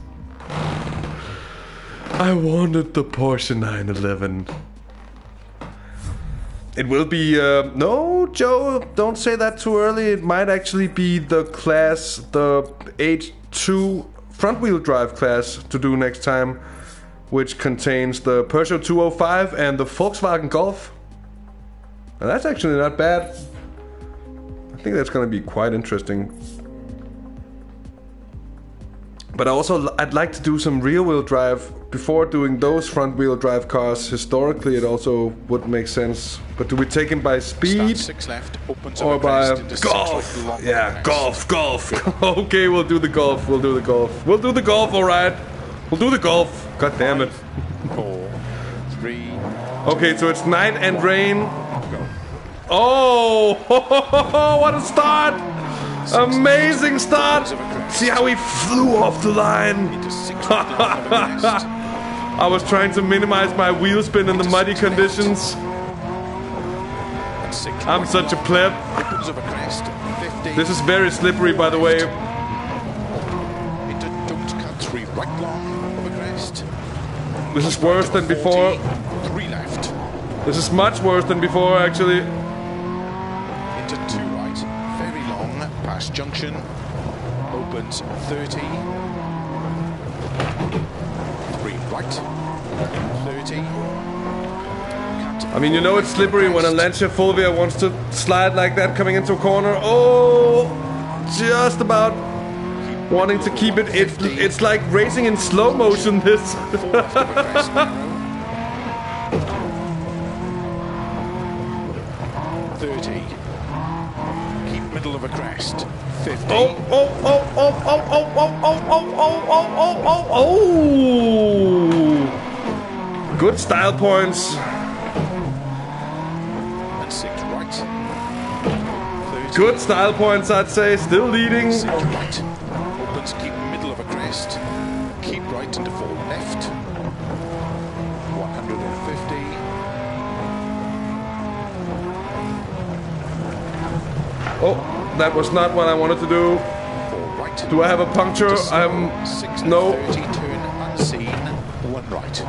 I wanted the Porsche 911. It will be. Uh, no, Joe, don't say that too early. It might actually be the class, the H2 front wheel drive class to do next time, which contains the Peugeot 205 and the Volkswagen Golf. And that's actually not bad. I think that's going to be quite interesting. But also, I'd like to do some rear wheel drive before doing those front wheel drive cars. Historically, it also would make sense. But do we take him by speed six left. Opens or by crest into six golf? Yeah, golf, golf. okay, we'll do the golf. We'll do the golf. We'll do the golf, all right. We'll do the golf. God damn it. Four, three, Okay, so it's night and rain. go. Oh, what a start! Amazing start! See how he flew off the line. Into six right long over crest. I was trying to minimize my wheel spin in the muddy conditions. I'm such a pleb. Opens over crest. 50. This is very slippery, by the way. Into don't cut three right long over crest. This is worse than before. Three left. This is much worse than before, actually. Into two right. Very long. Past junction. Opens 30. Three right. 30. I mean, you know it's slippery when a Lancia Fulvia wants to slide like that coming into a corner. Oh, just about wanting to keep it. It's, it's like racing in slow motion, this. Four left over crest. narrow. 30. Keep middle of a crest. 50. Oh, oh, oh, oh, oh, oh, oh, oh, oh, oh, oh, oh, oh, oh. Good style points. And six right. Good style points, I'd say. Still leading. Six right. Opens, keep middle of a crest. Keep right into four left. 150. Oh, that was not what I wanted to do. Do I have a puncture? I'm no. 30, turn unseen. One right.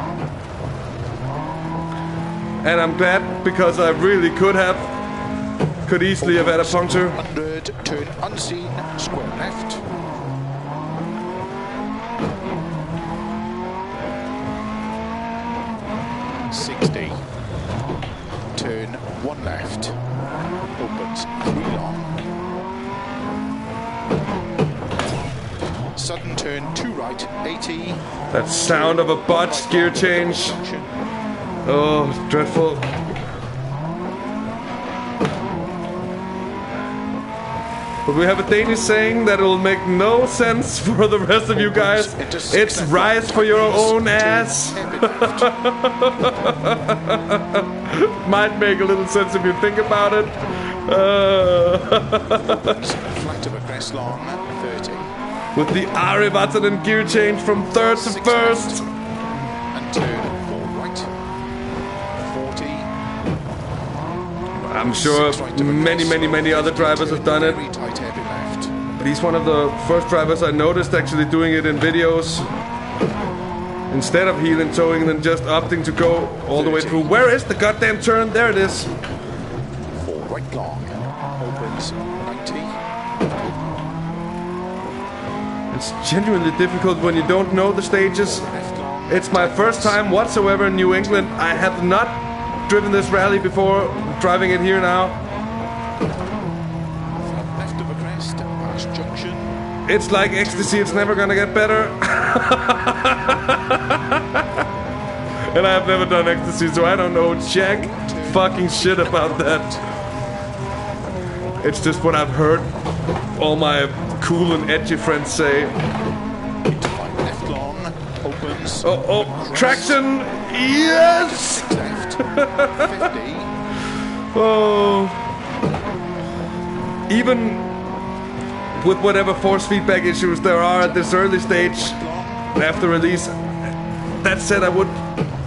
And I'm glad because I really could have, could easily have had a puncture. 100, turn unseen, square left. Sixty. Turn one left. Opens. Sudden turn to right. Eighty. That sound of a botched gear change. Oh, dreadful. But we have a Danish saying that it will make no sense for the rest of you guys. It's rise for your own ass. Might make a little sense if you think about it. Uh, Flat of a crest long. Thirty. with the Ari and gear change from third to Six first. And turn four right. Forty. I'm sure right many, many, many other drivers have done it. Very tight heavy left. But he's one of the first drivers I noticed actually doing it in videos. Instead of heel and toeing, then just opting to go all the way through. Where is the goddamn turn? There it is. Right long. Opens 90. It's genuinely difficult when you don't know the stages. It's my first time whatsoever in New England. I have not driven this rally before, driving it here now. Left of a crest. Past junction. It's like ecstasy, it's never gonna get better. and I have never done ecstasy, so I don't know jack fucking shit about that. It's just what I've heard all my cool and edgy friends say. Opens. Oh, oh, traction! Yes! Six left. 50. Oh. Even with whatever force feedback issues there are at this early stage after release, that said, I would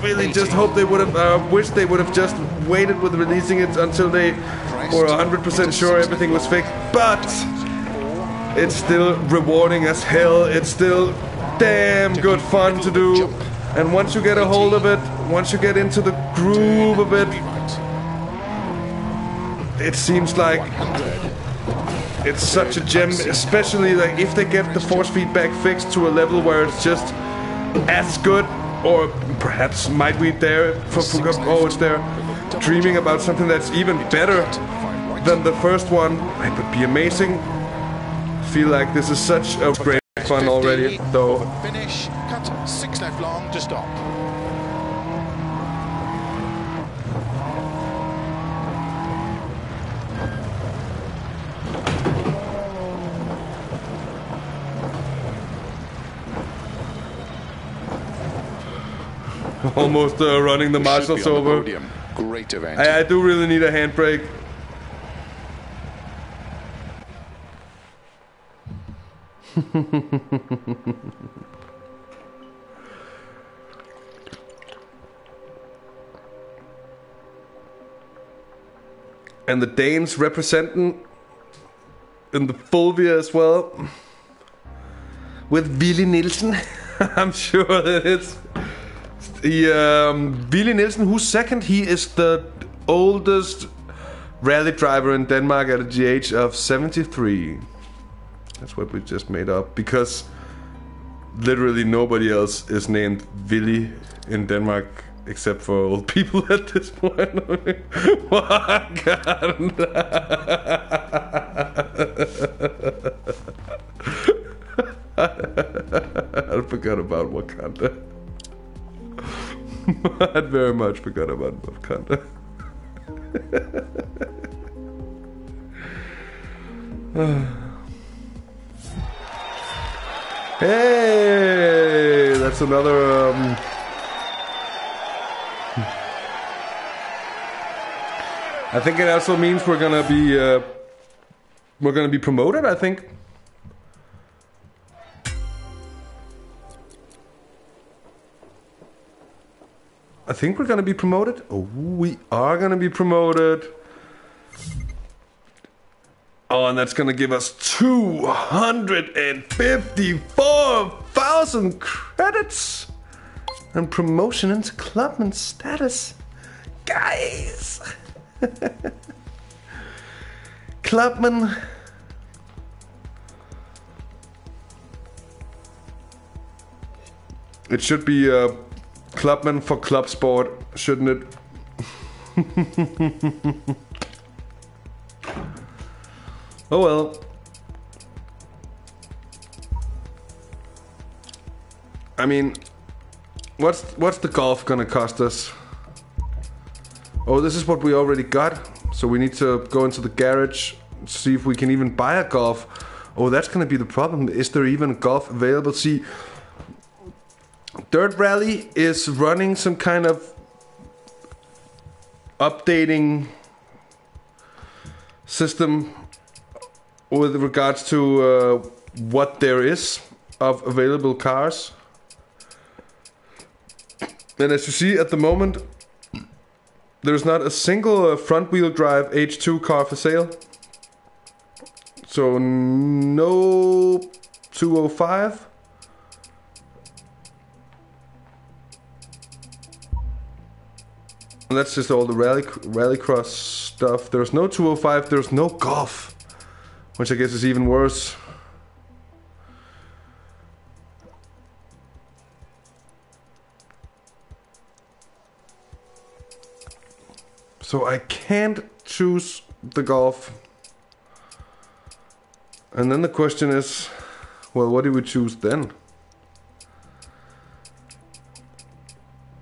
really just hope they would have, uh, wish they would have just waited with releasing it until they were 100% sure everything was fixed. But it's still rewarding as hell. It's still damn good fun to do. And once you get a hold of it, once you get into the groove of it, it seems like it's such a gem, especially like if they get the force feedback fixed to a level where it's just as good, or perhaps might be there for for- oh it's there, dreaming about something that's even better than the first one. It would be amazing. Feel like this is such a great fun already, though. Finish. Cut. Six left long to stop. Almost uh, running the marshals over. Great event. I, I do really need a handbrake. and the Danes representing in the Fulvia as well. With Willy Nielsen. I'm sure that it's he, um, Willy Nielsen, who's second, he is the oldest rally driver in Denmark at the age of 73. That's what we just made up because literally nobody else is named Willy in Denmark except for old people at this point. What? I forgot about Wakanda. I'd very much forgot about Wakanda. hey, that's another. Um... I think it also means we're gonna be uh, we're gonna be promoted. I think. I think we're gonna be promoted. Oh, we are gonna be promoted. Oh, and that's gonna give us 254,000 credits and promotion into clubman status. Guys! clubman. It should be a clubman for club sport, shouldn't it? oh well. I mean, what's what's the golf gonna cost us? Oh, this is what we already got. So we need to go into the garage, see if we can even buy a golf. Oh, that's gonna be the problem. Is there even golf available? See, Dirt Rally is running some kind of updating system with regards to uh, what there is of available cars. And as you see at the moment, there's not a single uh, front wheel drive H2 car for sale. So no 205. That's just all the rally rallycross stuff. There's no 205. There's no golf, which I guess is even worse. So I can't choose the golf. And then the question is, well, what do we choose then?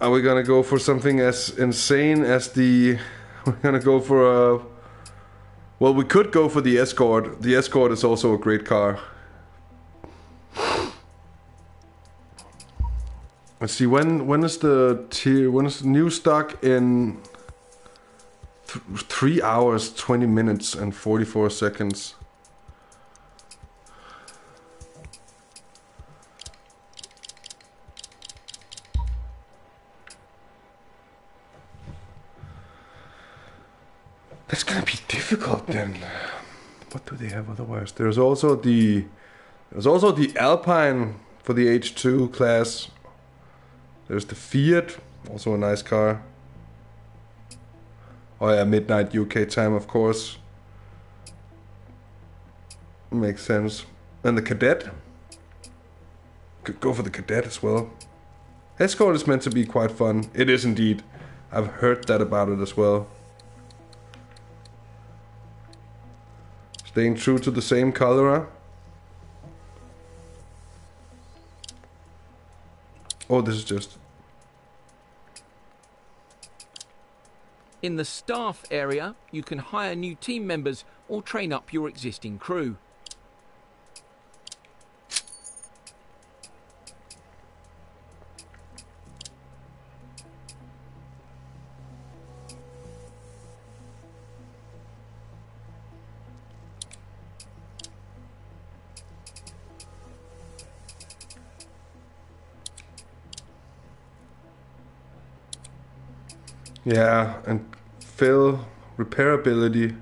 Are we gonna go for something as insane as the? We're gonna go for a. Well, we could go for the Escort. The Escort is also a great car. Let's see when when is the tier when is new stock in th- three hours, twenty minutes, and forty four seconds. What do they have otherwise? There's also the there's also the Alpine for the H2 class. There's the Fiat, also a nice car. Oh yeah, midnight UK time, of course. Makes sense. And the Kadett. Could go for the Kadett as well. Escort is meant to be quite fun. It is indeed. I've heard that about it as well. Staying true to the same color. Oh, this is just. In the staff area, you can hire new team members or train up your existing crew. Yeah, and fill repairability.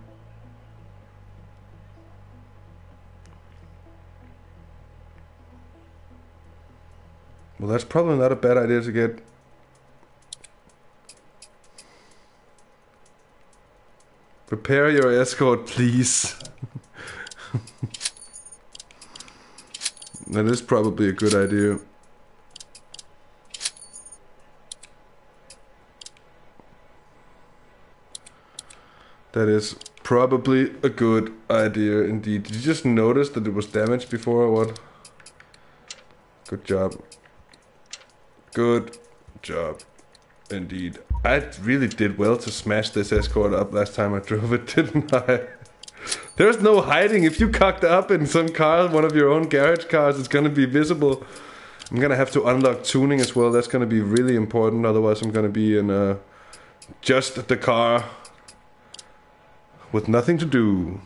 Well, that's probably not a bad idea to get. Prepare your escort, please. that is probably a good idea. That is probably a good idea indeed. Did you just notice that it was damaged before or what? Good job. Good job. Indeed. I really did well to smash this escort up last time I drove it, didn't I? There's no hiding. If you cocked up in some car, one of your own garage cars, it's gonna be visible. I'm gonna have to unlock tuning as well. That's gonna be really important. Otherwise, I'm gonna be in uh, just the car with nothing to do.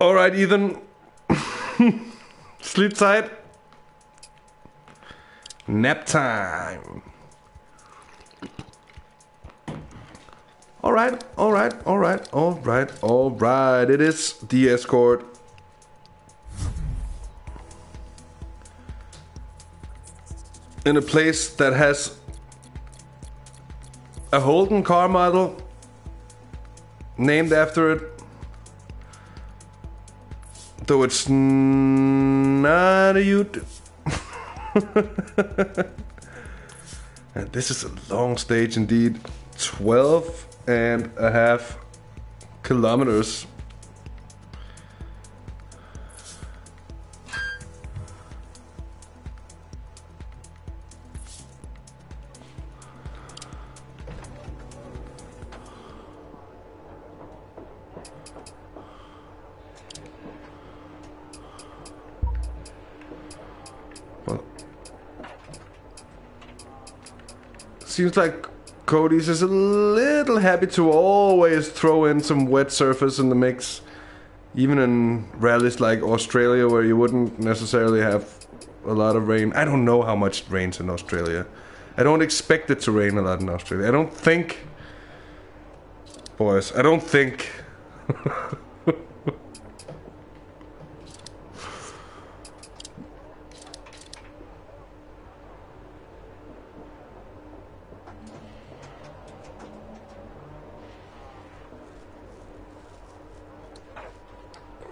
All right, Ethan. Sleep tight. Nap time. All right, all right, all right, all right, all right. It is the escort. In a place that has a Holden car model named after it. Though it's not a Ute. and this is a long stage indeed. 12 and a half kilometers. Seems like Codies is a little happy to always throw in some wet surface in the mix, even in rallies like Australia where you wouldn't necessarily have a lot of rain. I don't know how much it rains in Australia. I don't expect it to rain a lot in Australia. I don't think, boys, I don't think.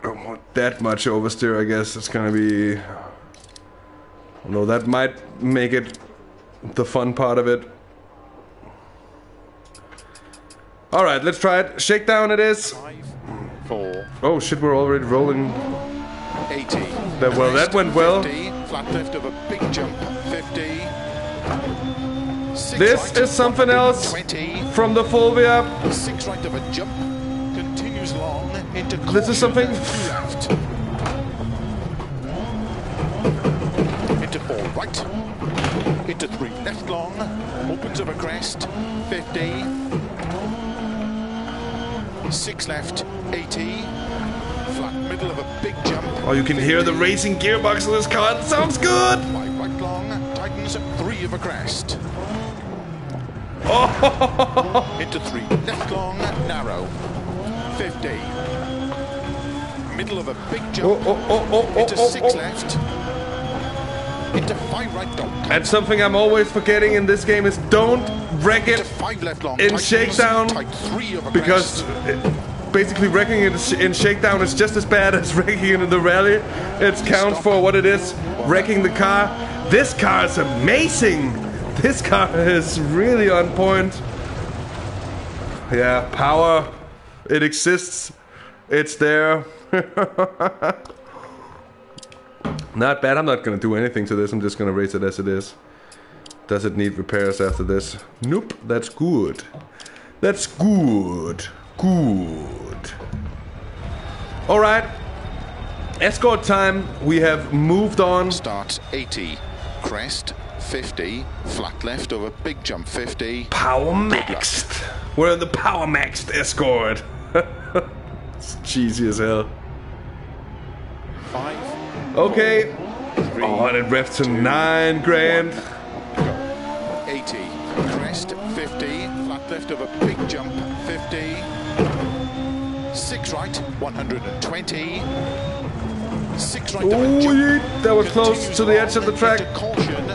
don't want that much oversteer, I guess. It's gonna be. Although that might make it the fun part of it. Alright, let's try it. Shakedown it is. Five, four, Oh shit, we're already rolling. 80. That- well, that went well. 50, flat left of a big jump, 50. Six This right, is something else 20. from the Fulvia. Six right of a jump, continues long into This is something- left. Into four right. Into three left long. Opens of a crest, 50. Six left, 80. Flat middle of a big jump. Oh, you can hear the racing gearbox in this car. It sounds good. Five right long, tightens three of a crest. Oh. Into three left long, narrow. 50. Middle of a big jump. oh, oh, oh, oh, oh Into oh, six oh. left. Into five right dog. And something I'm always forgetting in this game is don't wreck it five left long. in tightens, shakedown tight three of a because basically wrecking it in shakedown is just as bad as wrecking it in the rally. It counts for what it is, wrecking the car. This car is amazing. This car is really on point. Yeah, power. It exists. It's there. not bad. I'm not gonna do anything to this. I'm just gonna race it as it is. Does it need repairs after this? Nope. That's good. That's good. Good. All right. Escort time. We have moved on. Start 80. Crest, 50. Flat left over big jump, 50. Power maxed. We're in the power maxed escort. it's cheesy as hell. Five. Okay. Three. Oh, and it revs to nine grand. 80. Crest, 50. Flat left of a big jump, 50. Six right, 120. Six right Oh, that was close to the edge of the track. caution,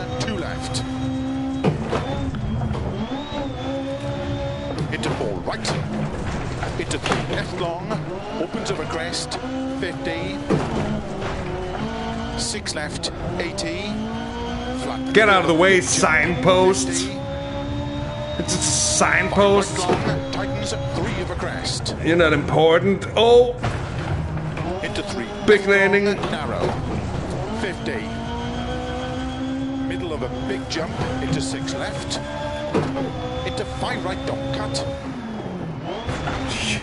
Three left long. Opens of a crest, 50. Six left, 80. Flat Get out of the way, jump, signposts. It's a signpost. Right long, tightens three of a crest. You're not important. Oh, Into three. Big left long, landing. Narrow. 50. Middle of a big jump. Into six left. Into five right dog cut.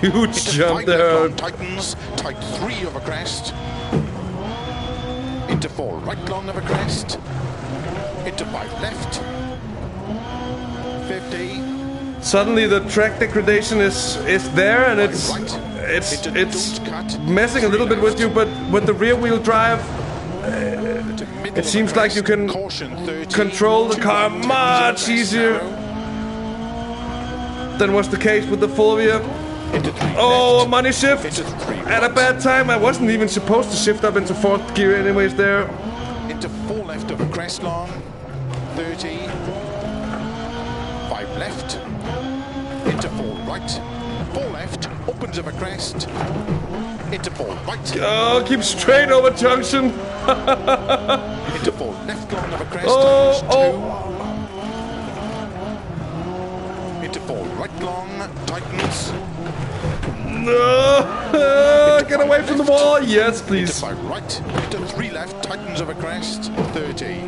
Huge jump five there. left long tightens, tight three over crest. Into four right long over crest. Into five left. 50. Suddenly the track degradation is is there and it's Right. it's Into it's messing a little bit with you, but with the rear wheel drive, middle It seems like you can Caution 30. control the car much tightens over crest, easier. than was the case with the Fulvia. Into three Oh, a money shift? Into three at a bad time. I wasn't even supposed to shift up into fourth gear anyways there. into four left of crest long, 30, five left, into four right, four left, opens of a crest, into four right, Oh, keep straight over junction. into four left long of a crest, Oh, oh. two, four right long, tightens, Get away from the wall. Yes, into please. five right, into three left, tightens of a crest, 30.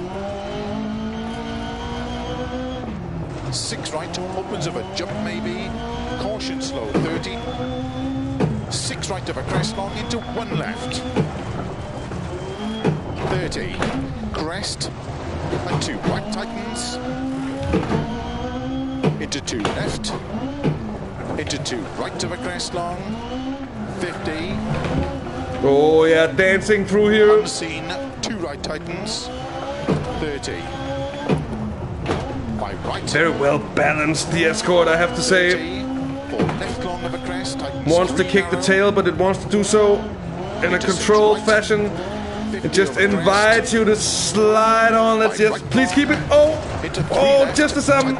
Six right, opens of a jump maybe, caution slow, 30. Six right of a crest long into one left. 30. Crest, and two right tightens. Into two left. Into two right of a crest long. 50. Oh yeah, dancing through here. Unseen, two right tightens, 30. Five right, Very well balanced, the Escort, I have to say. 30. Four left long of a crest, tightens, Wants to kick the tail, but it wants to do so in a controlled fashion. It just crest, invites you to slide on. Let's just right please long, keep it. Oh, oh, just as I'm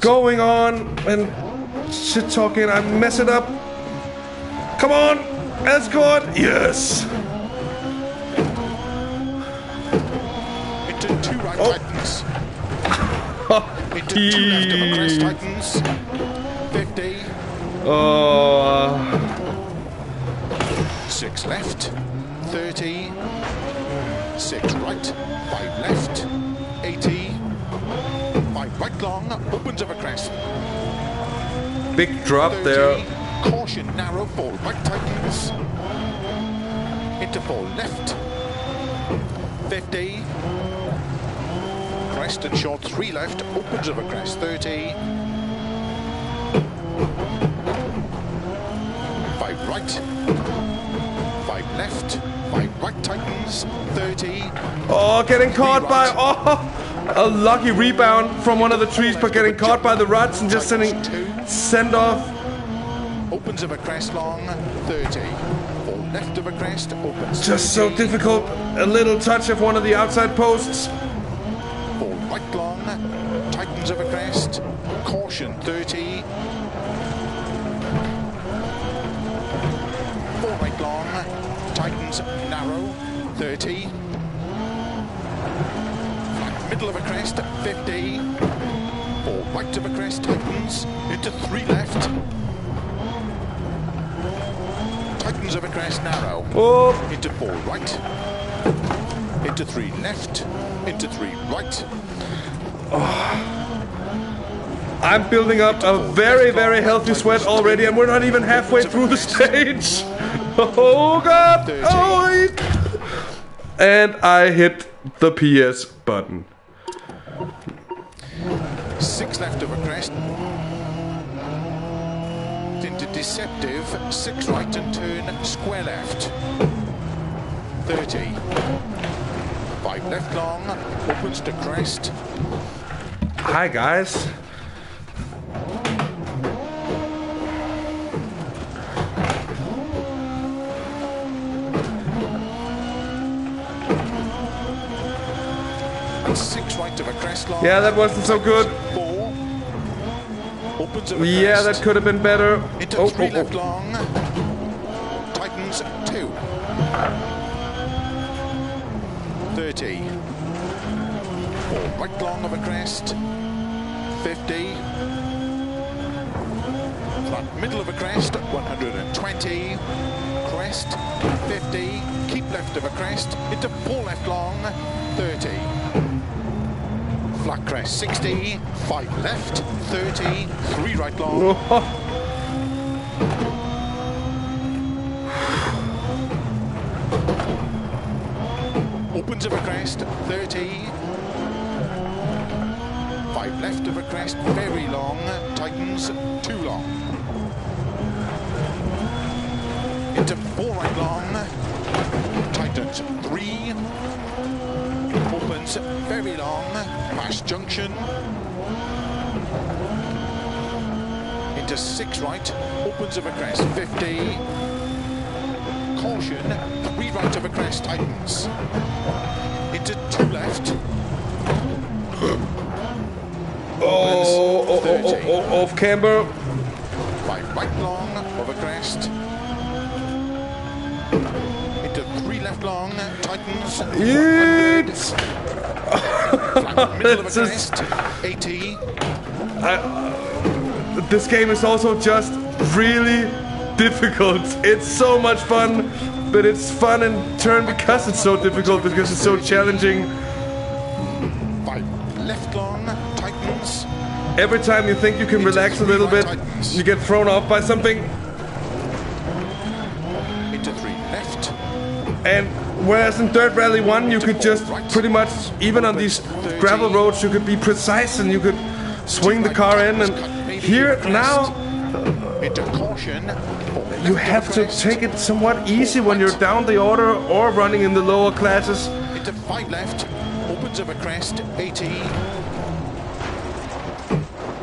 going on and shit talking, I mess it up. Come on, Escort. Yes. into two right Oh. tightens, oh, into two left of a crest tightens, 50. Oh, uh. Six left, 30. Six right, five left, 80. Five right long, opens of a crest, big drop there. Caution narrow, four right tightens. Into four left, 50. Crest and short, three left, opens of a crest, 30. Five right, five left, five right tightens, 30. Oh, getting caught by oh, a lucky rebound from one of the trees, but getting caught by the ruts and just sending send off. Opens of a crest long, 30. Four left of a crest, opens. Just so difficult. A little touch of one of the outside posts. Right long, tightens of a crest, caution 30. Four right long, tightens narrow 30. Middle of a crest at 50. Four right of a crest, tightens into three left. Tightens of a crest narrow Oh, into four right, into three left, into three right, ah. I'm building up a very, very healthy sweat already, and we're not even halfway through the stage. Oh god! Oh, and I hit the PS button. six left of a crest, into deceptive, six right and turn, square left, 30. Five left long, opens to crest, Hi guys. and six right of a crest long. Yeah, that wasn't so good. Opens Yeah, crest. that could have been better. Into oh, oh, three oh, left oh. long. Tightens two. 30. Four right long of a crest. 50. Flat middle of a crest. 120. Crest. 50. Keep left of a crest. Into four left long. 30 flat crest. 60, 5 left, 30, 3 right long. Oh. Opens of a crest, 30. 5 left of a crest, very long. Tightens, too long. Into 4 right long. Tightens, 3. Opens, very long. Past junction. Into six right. Opens of a crest, 50 caution, three right of a crest tightens. Into two left. Oh, oh, oh, oh, oh, off camber. Five right long of a crest. Into three left long, tightens. It's 100. Flat middle of a It's just- crest. 80. this game is also just really difficult. It's so much fun, but it's fun in turn because it's so difficult because it's so challenging. Left long, tightens. Every time you think you can relax a little bit, you get thrown off by something. Into three left. And whereas in Dirt Rally 1, you could just pretty much, even on these gravel roads, you could be precise and you could swing the car in. And here now, you have to take it somewhat easy when you're down the order or running in the lower classes. Into five left. Opens of a crest. 80.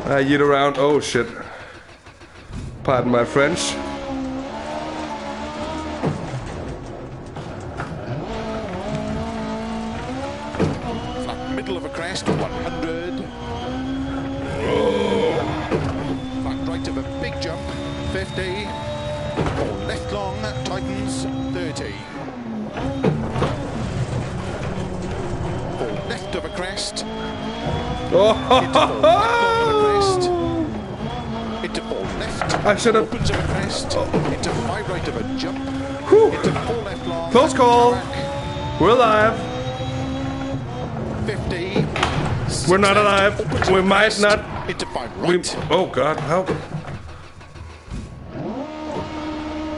I yeet around. Oh shit. Pardon my French. Should have. opens of a crest, into five right of a jump, Whew. into four left long. Close call. We're alive. 50. We're not alive. We might not- Into five We, oh god, help.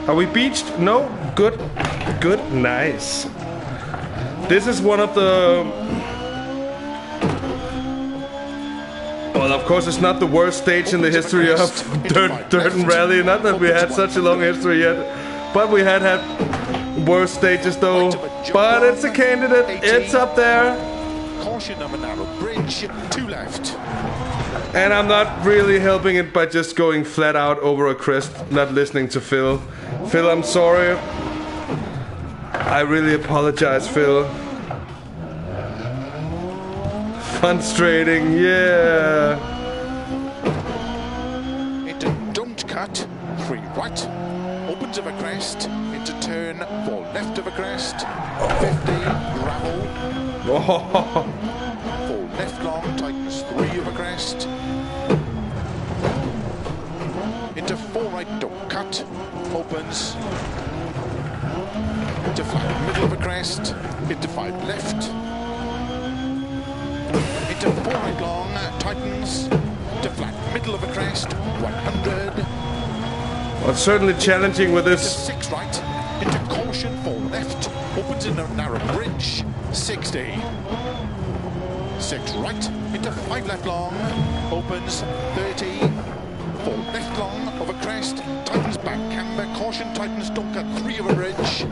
Are we beached? No? Good. Good. Nice. This is one of the. Well, of course, it's not the worst stage in the history of Dirt, Dirten Rally. Not that we had such a long history yet, but we had had worse stages though. But it's a candidate. It's up there. Caution of a narrow bridge, two left. And I'm not really helping it by just going flat out over a crest, not listening to Phil. Phil, I'm sorry. I really apologize, Phil. Fun straighting, yeah. Right. Opens of a crest, into turn, four left of a crest. 50, gravel, Oh, four left long, tightens three of a crest. Into four right, don't cut, opens. Into flat middle of a crest, into five left. Into four right long, tightens. To flat middle of a crest, 100. Well, it's certainly challenging with this. six right, into caution, for left, opens in a narrow bridge, 60. Six right, into five left long, opens, 30. Four left long, of a crest, tightens back camber, caution, tightens, don't cut, three of a bridge.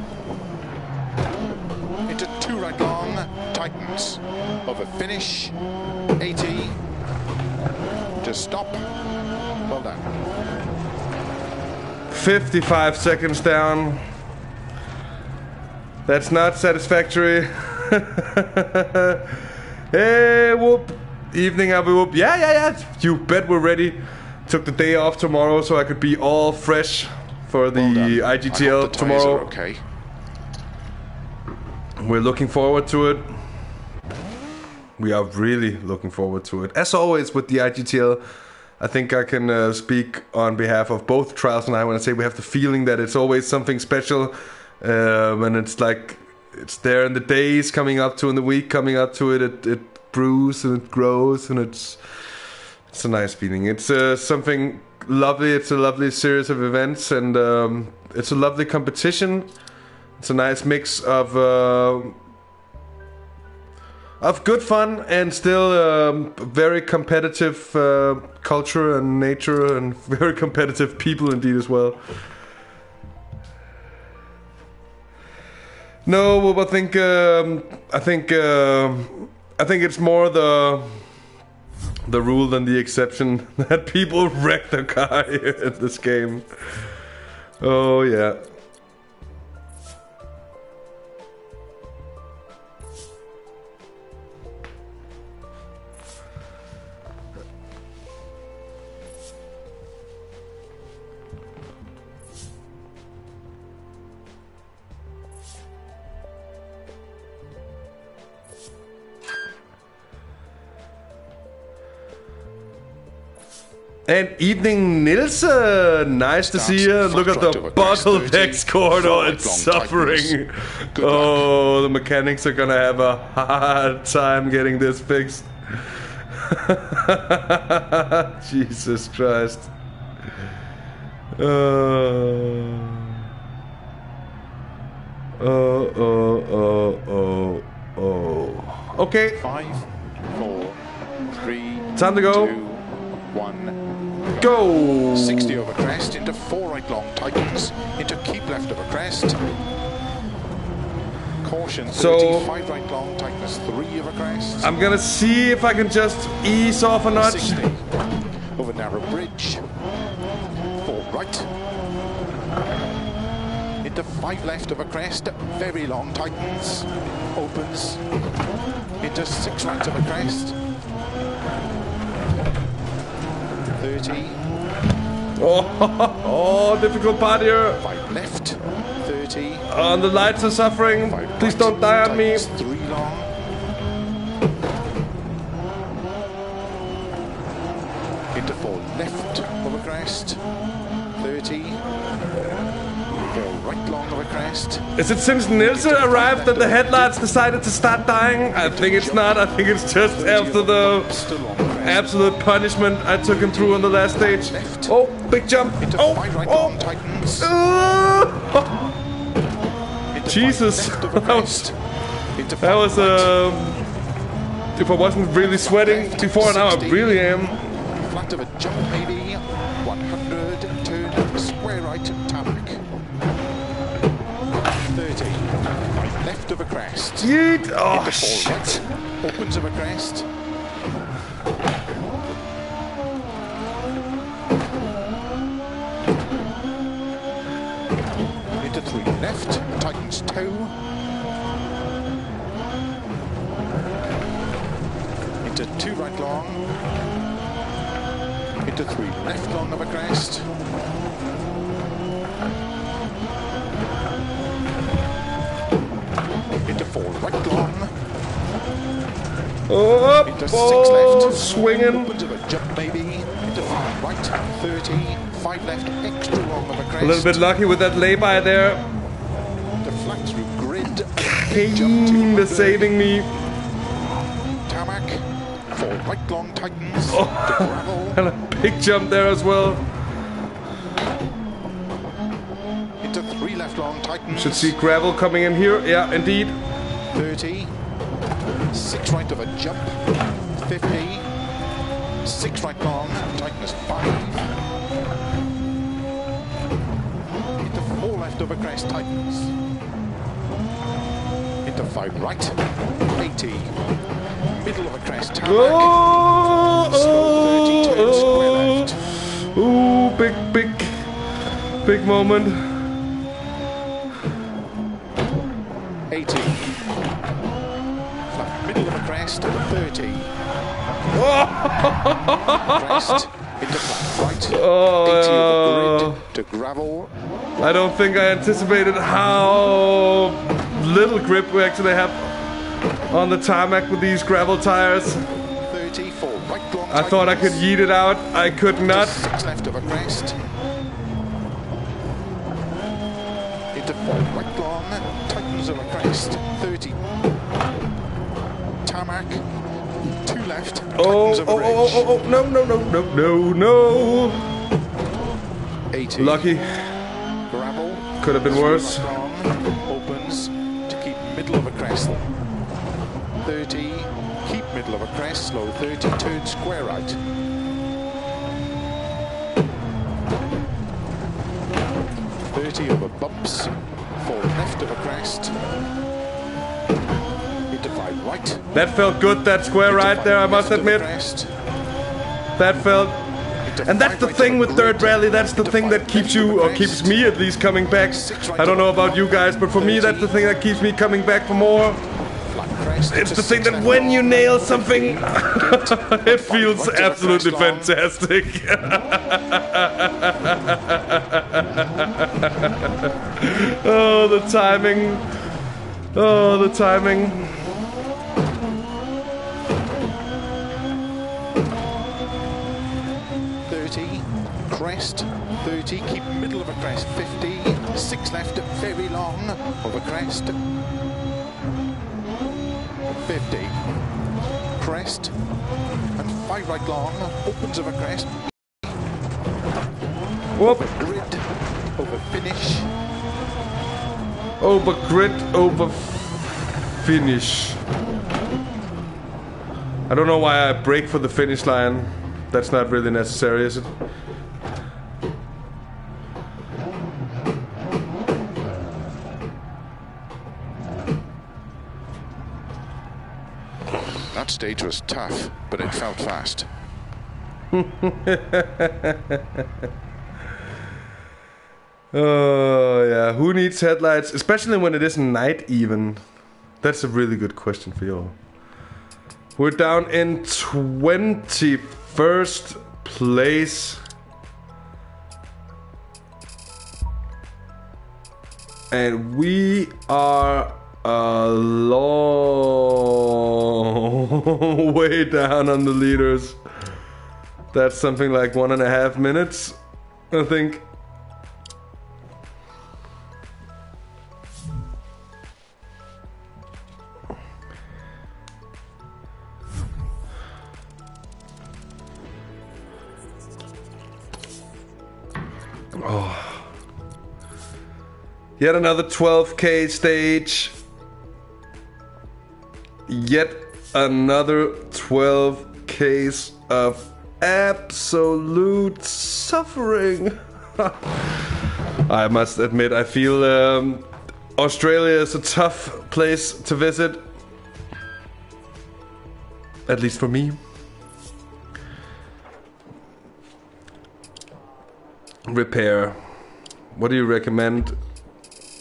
Into two right long, tightens, of a finish, 80. To stop, well done. 55 seconds down. That's not satisfactory. hey, whoop. Evening, Abby whoop. Yeah, yeah, yeah. You bet we're ready. Took the day off tomorrow so I could be all fresh for the Well done. I hope IGTL the tomorrow. Okay. We're looking forward to it. We are really looking forward to it. As always with the IGTL, I think I can uh, speak on behalf of both Traels and I when I say we have the feeling that it's always something special. Um, and it's like, it's there in the days coming up to, in the week coming up to it, it, it brews and it grows and it's, it's a nice feeling. It's uh, something lovely. It's a lovely series of events and um, it's a lovely competition It's a nice mix of uh, of good fun and still um, very competitive uh, culture and nature and very competitive people indeed as well. No, I think um, I think um I think it's more the the rule than the exception that people wreck their car in this game. Oh yeah. And evening, Nilsson. Nice to see you. Look at the bottle bottleneck corridor. It's suffering. Oh, the mechanics are gonna have a hard time getting this fixed. Jesus Christ. Uh, oh, oh, oh, oh, oh. Okay, Five, four, three, Time to go. two, one. go. 60 over crest into four right long tightens into keep left over crest. Caution 30, So- five right long tightness three over crest. I'm gonna see if I can just ease off a notch. 60 over narrow bridge. Four right. Into five left over crest. Very long tightens. Opens. Into six right over crest. 30. Oh, oh, difficult part here. Five left. 30. Uh, the lights are suffering. Five Please don't die on me. Three long. Into four left over crest. 30. Four right crest. Is it since Nilsson arrived that the headlights decided to start dying? I think it's not. I think it's just after the absolute punishment I took him through on the last stage. Oh, big jump. Oh, Oh, oh. Jesus. That was- um... If I wasn't really sweating before, now I really am. Flat of a jump maybe. 100. Turn square right tarmac. 30. Right left of a crest. Yeet. Oh, shit. right. Opens of a crest. Into three left. Tightens toe. Into two right long. Into three left long of a crest. Into four right long. Oh, Into six oh, left. swinging. Opens of a jump maybe. Into five right. 30. Five left. Extra long of a crest. A little bit lucky with that lay-by there. The flat through grid. Kinda 200. saving me. Tarmac. Four right long. To oh. gravel. And a big jump there as well. Into three left long tightens. Should see gravel coming in here. Yeah, indeed. 30. Six right of a jump. 50. Six right long. Tightness five. Into four left of a crest tightens. Into five right. 80. Middle of a crest tarmac. Oh, oh. Slow 30 turn square oh, left. oh. Ooh, big, big, big moment. 30. crest. Into flat right. Oh, of to gravel. I don't think I anticipated how little grip we actually have on the tarmac with these gravel tires. 34 right long. I thought I could yeet it out. I could not. Six left of a crest. Into four right long. Tightens of a crest. 30. Tarmac. Left. Oh, oh, oh, oh, oh, oh, no, no, no, no, no, no. 80. Lucky. Gravel. Could have been worse. right long. Open. middle of a crest. 30, keep middle of a crest, slow 30, turn square right. 30 over bumps, fall left of a crest. Into 5 right. That felt good, that square right there, I must left of a admit. That felt. And that's the thing with DiRT. Rally, that's the thing that keeps you, or keeps me at least coming back. I don't know about you guys, but for me, that's the thing that keeps me coming back for more. It's the thing that when you nail something, it feels right to the absolutely fantastic. oh, the timing. Oh, the timing. Crest. Thirty, keep middle of a crest. 50, 6 left, very long over crest. Fifty, crest, and five right long, opens of a crest. Whoop. Grid over finish. Over grid, over finish. I don't know why I break for the finish line. That's not really necessary, is it? Stage was tough, but it felt fast. Oh, yeah. Who needs headlights? Especially when it isn't night, even. That's a really good question for you. All. We're down in 21st place. And we are a long way down on the leaders. That's something like one and a half minutes, I think. Oh. Yet another 12k stage. Yet another 12 case of absolute suffering. I must admit, I feel um, Australia is a tough place to visit. At least for me. Repair. What do you recommend?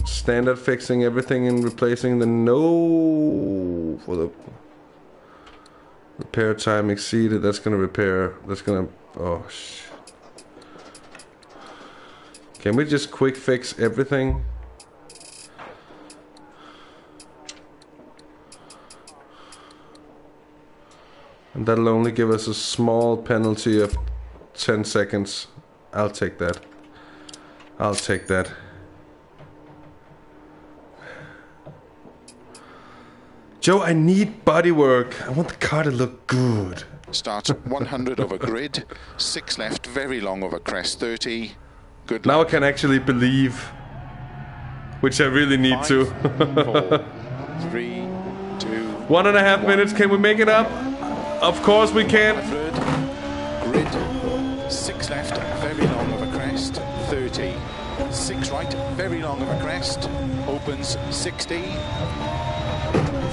Standard fixing everything and replacing the no for the repair time exceeded. That's gonna repair. That's gonna. Oh sh. Can we just quick fix everything? And that'll only give us a small penalty of 10 seconds. I'll take that. I'll take that. Joe, I need bodywork. I want the car to look good. Starts at 100 over grid, six left, very long over crest. 30, good Now I can actually believe. Which I really need Five, to. four, three, two, One and a half minutes. Can we make it up? Of course we can. grid, six left, very long over crest. 30, six right, very long over crest. Opens 60,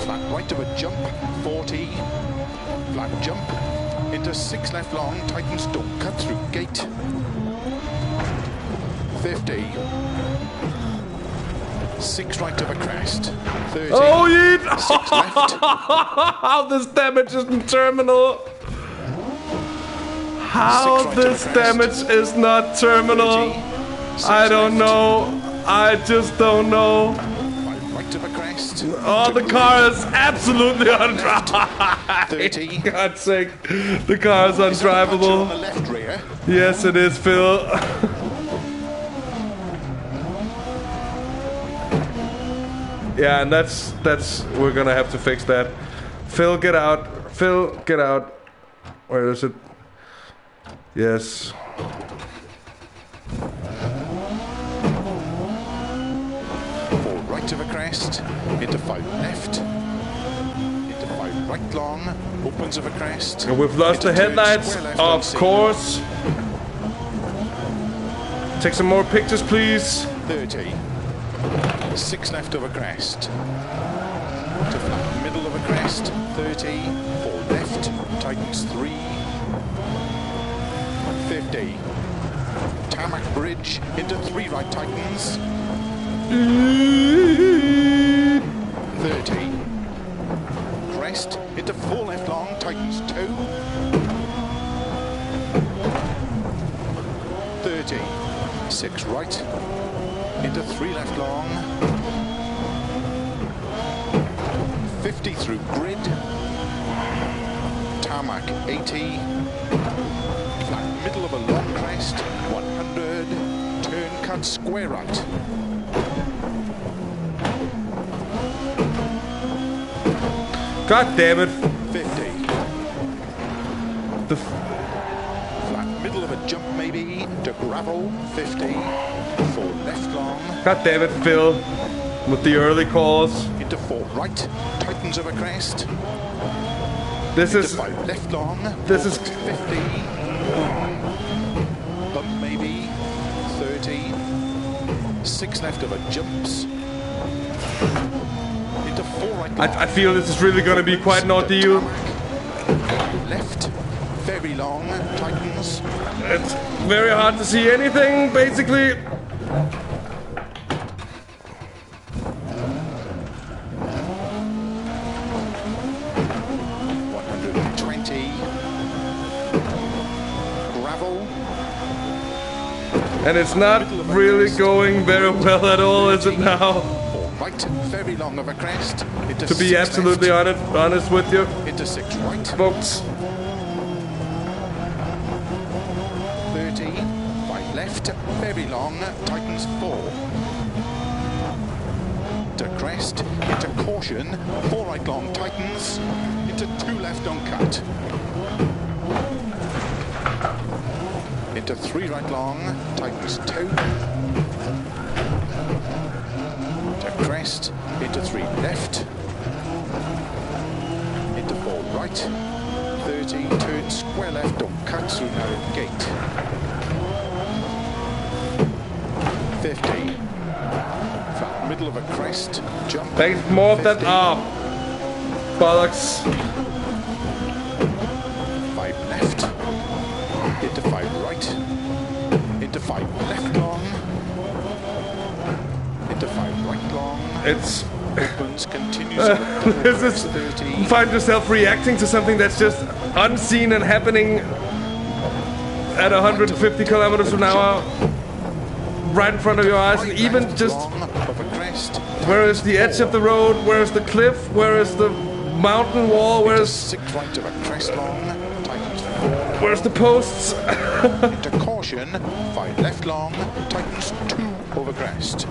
flat right of a jump, 40, flat jump, into six left long, tightens don't cut through gate. 50, six right of a crest, 30, Oh, six left, How this damage isn't terminal. How right this damage is not terminal. 30, I don't know. I just don't know. Right a crest. Oh, the car is absolutely undriveable. 30. God's sake, the car is On the left rear. Yes, it is, Phil. yeah, and that's that's we're gonna have to fix that. Phil, get out. Phil, get out. Where is it? Yes. Right right of a crest, into five left, into five right long, opens of a crest. And we've lost the headlights, left of course. Take some more pictures, please. 30. Six left of a crest. To flat middle of a crest. 30. Four left. Tightens three. 50. Tarmac bridge into three right tightens. 30. Crest into four left long tightens two. 30. Six right into three left long. 50 through grid. Tarmac 80. Flat middle of a long crest. 100. Turn cut square right. God damn it. 50. The Flat middle of a jump maybe. To gravel 50. Four left long. God damn it, Phil. With the early calls. Into four right. Tightens of a crest. This Into is five left long. this is 50. Bump maybe. 30. Six left of a jumps. I, I feel this is really gonna be quite an ordeal. Left. Very long. Tightens. It's very hard to see anything, basically. One hundred and twenty. Gravel. And it's not really going very well at all, is it now? Right. Very long of a crest. Into To be absolutely left. honest, honest with you, Into six right. folks. 30, five left, very long, tightens four. To crest, into caution, four right long, tightens, into two left on cut. Into three right long, tightens two. Crest, into three left. Into four right. 30, turn square left on cut through narrow gate. 50. Flat middle of a crest, jump. Thanks, more of that. 50, Ah, bollocks. It's Opens, continues. Uh, on this is 30. you find yourself reacting to something that's just unseen and happening at 150 kilometers an hour, right in front of your eyes, and even just long of a crest. where is the edge of the road, where is the cliff, where is the mountain wall, where Into is six right of a crest long. Tightens four. where's the posts? into caution, five left long, tightens two over crest.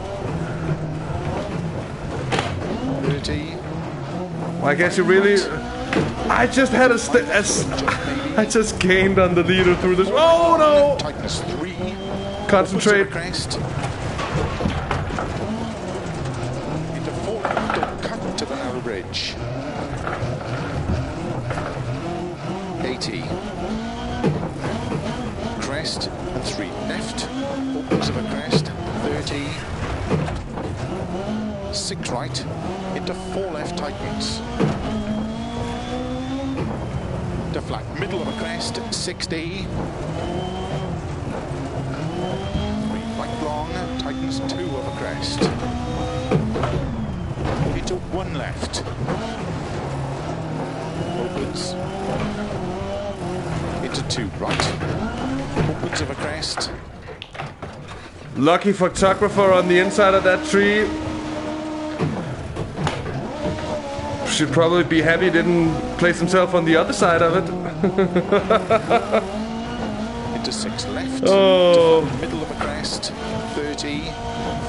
30, I guess you really. I just had a, st- a s- I just gained on the leader through this. Oh no! three, Concentrate. Into four cut to the narrow bridge. 80. Crest and three left, opens of a crest, 30. Six right, into four left tightens. To flat middle of a crest, 60. Three right long, tightens two of a crest. Into one left. Opens. Into two right. Opens of a crest. Lucky photographer on the inside of that tree. Should probably be happy didn't place himself on the other side of it. Into six left. Oh. Middle of a crest. 30.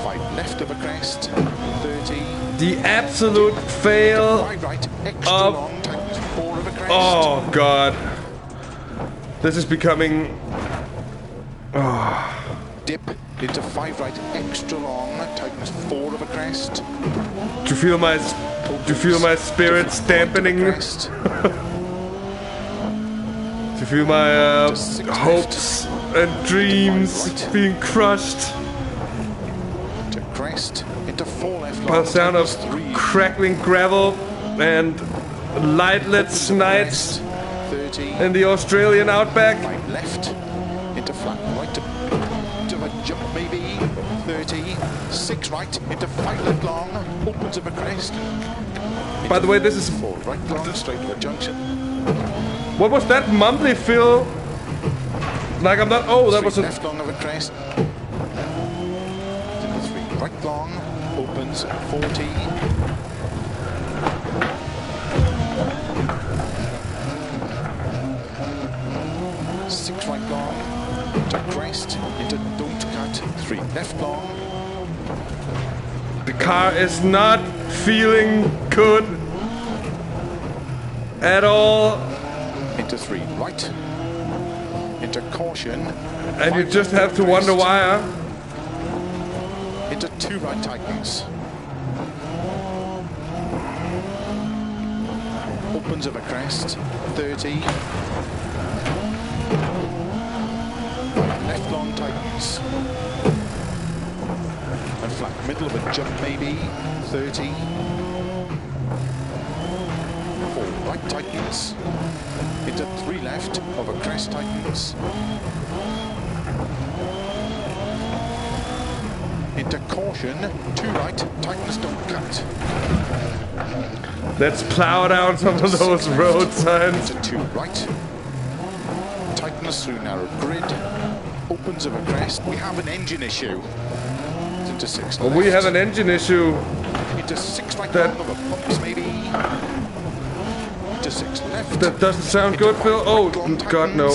Five left of a crest. 30. The absolute fail. Right. Extra Up. long. Of. Oh god. This is becoming oh. Dip. Into five right, extra long, tightens four of a crest. Do you feel my do you feel my spirits dampening? Do you feel my uh, hopes and dreams Right. being crushed to crest, into four left by the sound of three. crackling gravel and lightlets nights Crest, 30. in the Australian outback? Five left, Six right, into five left long, opens of a crest. By the way, this is Four right long, straight to a junction. what was that monthly feel? Like I'm not. Oh, that Three was a. left long of a crest. Three right long, opens 40. Six right long, to crest, into don't cut, three left long, The car is not feeling good at all, into three right, into caution, and you just have to wonder why. huh? Into two right tightens. Opens of a crest, 30. Left long tightens. And flat middle of a jump maybe, 30. Four right tightens. Into three left of a crest tightens. Into caution, two right, tightens don't cut. Let's plow down some of those road signs. Into two right, tightness through narrow grid, opens of a crest. We have an engine issue. Into six Well, we have an engine issue. Into six right that- long of a bumps maybe. Into six left. That doesn't sound Into good, Phil. Oh, God, no.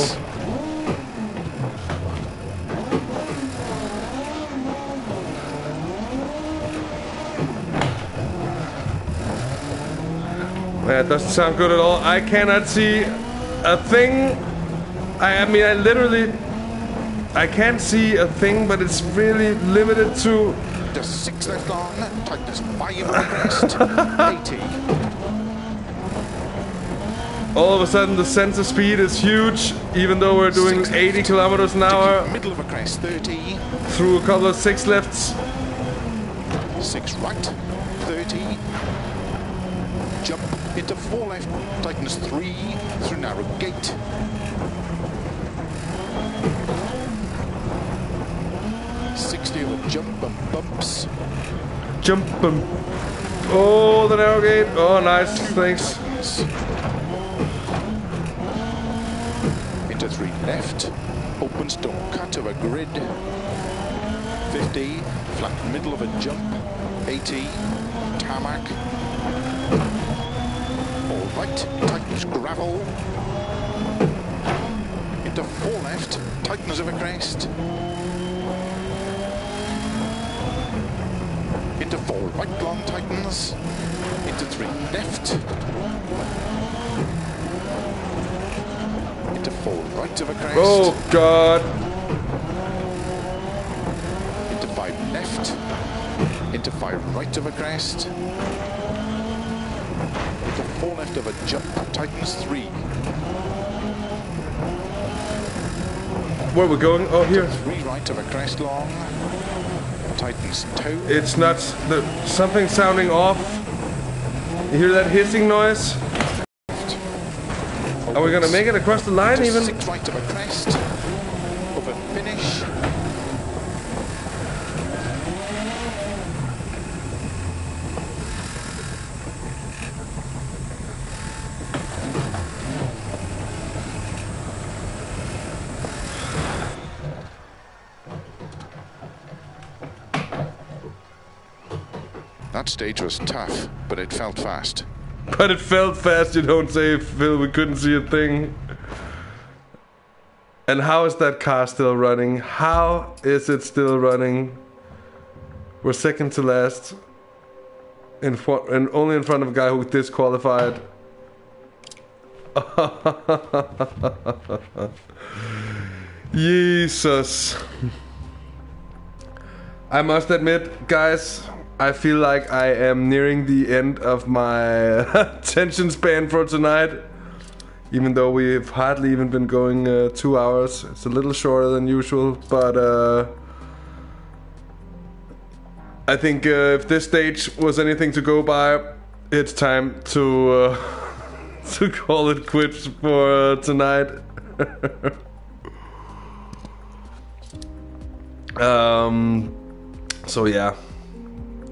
That doesn't sound good at all. I cannot see a thing. I, I mean, I literally. I can't see a thing, but it's really limited to. Into six left long, tightens five of a crest. 80. All of a sudden, the sensor speed is huge, even though we're doing Six 80 left. kilometers an hour middle of a crest, 30. through a couple of six lefts. Six right, 30. Jump into four left, tightens three through narrow gate. Jump and bumps. Jump and. Oh, the narrow gate. Oh, nice. Thanks. Into three left, opens don't cut of a grid. 50, flat middle of a jump. 80, tarmac. All right, tightens gravel. Into four left, tightens of a crest. Into four right long tightens. Into three left. Into four right of a crest. Oh, God. Into five left. Into five right of a crest. Into four left of a jump. Tightens three. Where are we going? Oh, here. Three right of a crest long. Tightens two. It's not. The, something sounding off. You hear that hissing noise? Are we gonna make it across the line even? Six right of a crest. Of a finish. That stage was tough, but it felt fast. But it felt fast, you don't say, Phil. We couldn't see a thing. And how is that car still running? How is it still running? We're second to last. In front, and only in front of a guy who disqualified. Jesus. I must admit, guys, I feel like I am nearing the end of my attention span for tonight. Even though we've hardly even been going uh, two hours, it's a little shorter than usual. But uh, I think uh, if this stage was anything to go by, it's time to uh, to call it quits for uh, tonight. um, so yeah,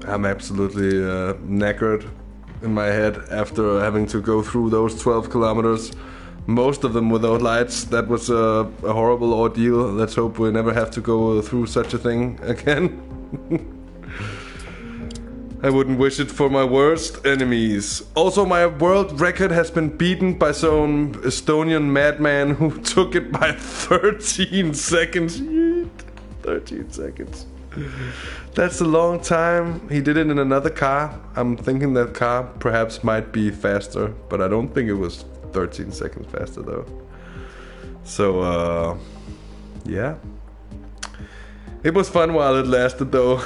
I'm absolutely uh, knackered in my head after having to go through those 12 kilometers. Most of them without lights. That was a, a horrible ordeal. Let's hope we never have to go through such a thing again. I wouldn't wish it for my worst enemies. Also, my world record has been beaten by some Estonian madman who took it by 13 seconds. 13 seconds. That's a long time. He did it in another car. I'm thinking that car perhaps might be faster, but I don't think it was 13 seconds faster though. So, uh, yeah. It was fun while it lasted though.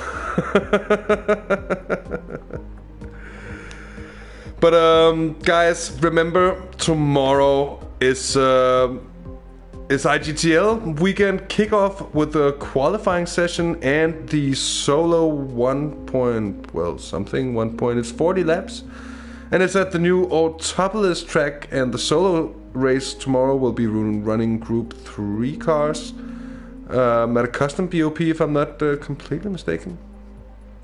but um, guys, remember tomorrow is uh, is IGTL weekend kickoff with the qualifying session and the solo one point well something one point it's 40 laps. And it's at the new Autopolis track and the solo race tomorrow will be running group 3 cars um, at a custom BOP if I'm not uh, completely mistaken.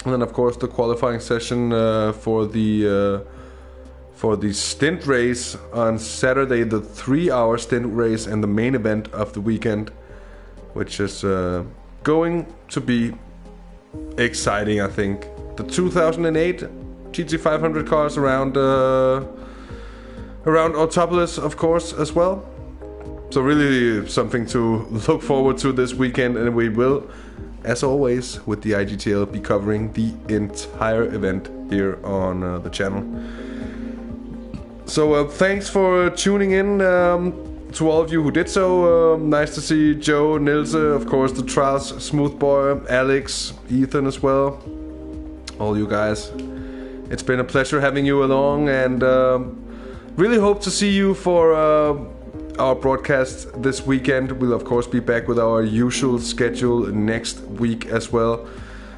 And then of course the qualifying session uh, for the uh, for the stint race on Saturday, the three-hour stint race and the main event of the weekend, which is uh, going to be exciting. I think the 2008 GT500 cars around uh, around Autopolis, of course, as well. So really something to look forward to this weekend, and we will, as always, with the IGTL, be covering the entire event here on uh, the channel. So uh, thanks for tuning in um, to all of you who did so. Uh, nice to see Joe, Nilse, of course, the Traels, Smooth Boy, Alex, Ethan as well. All you guys. It's been a pleasure having you along, and um, really hope to see you for uh, our broadcast this weekend. We'll of course be back with our usual schedule next week as well.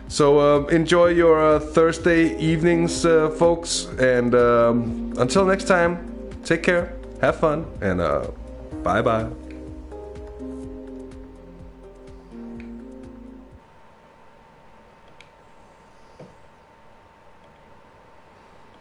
So uh, enjoy your uh, Thursday evenings, uh, folks. And um, until next time, take care, have fun, and uh, bye bye.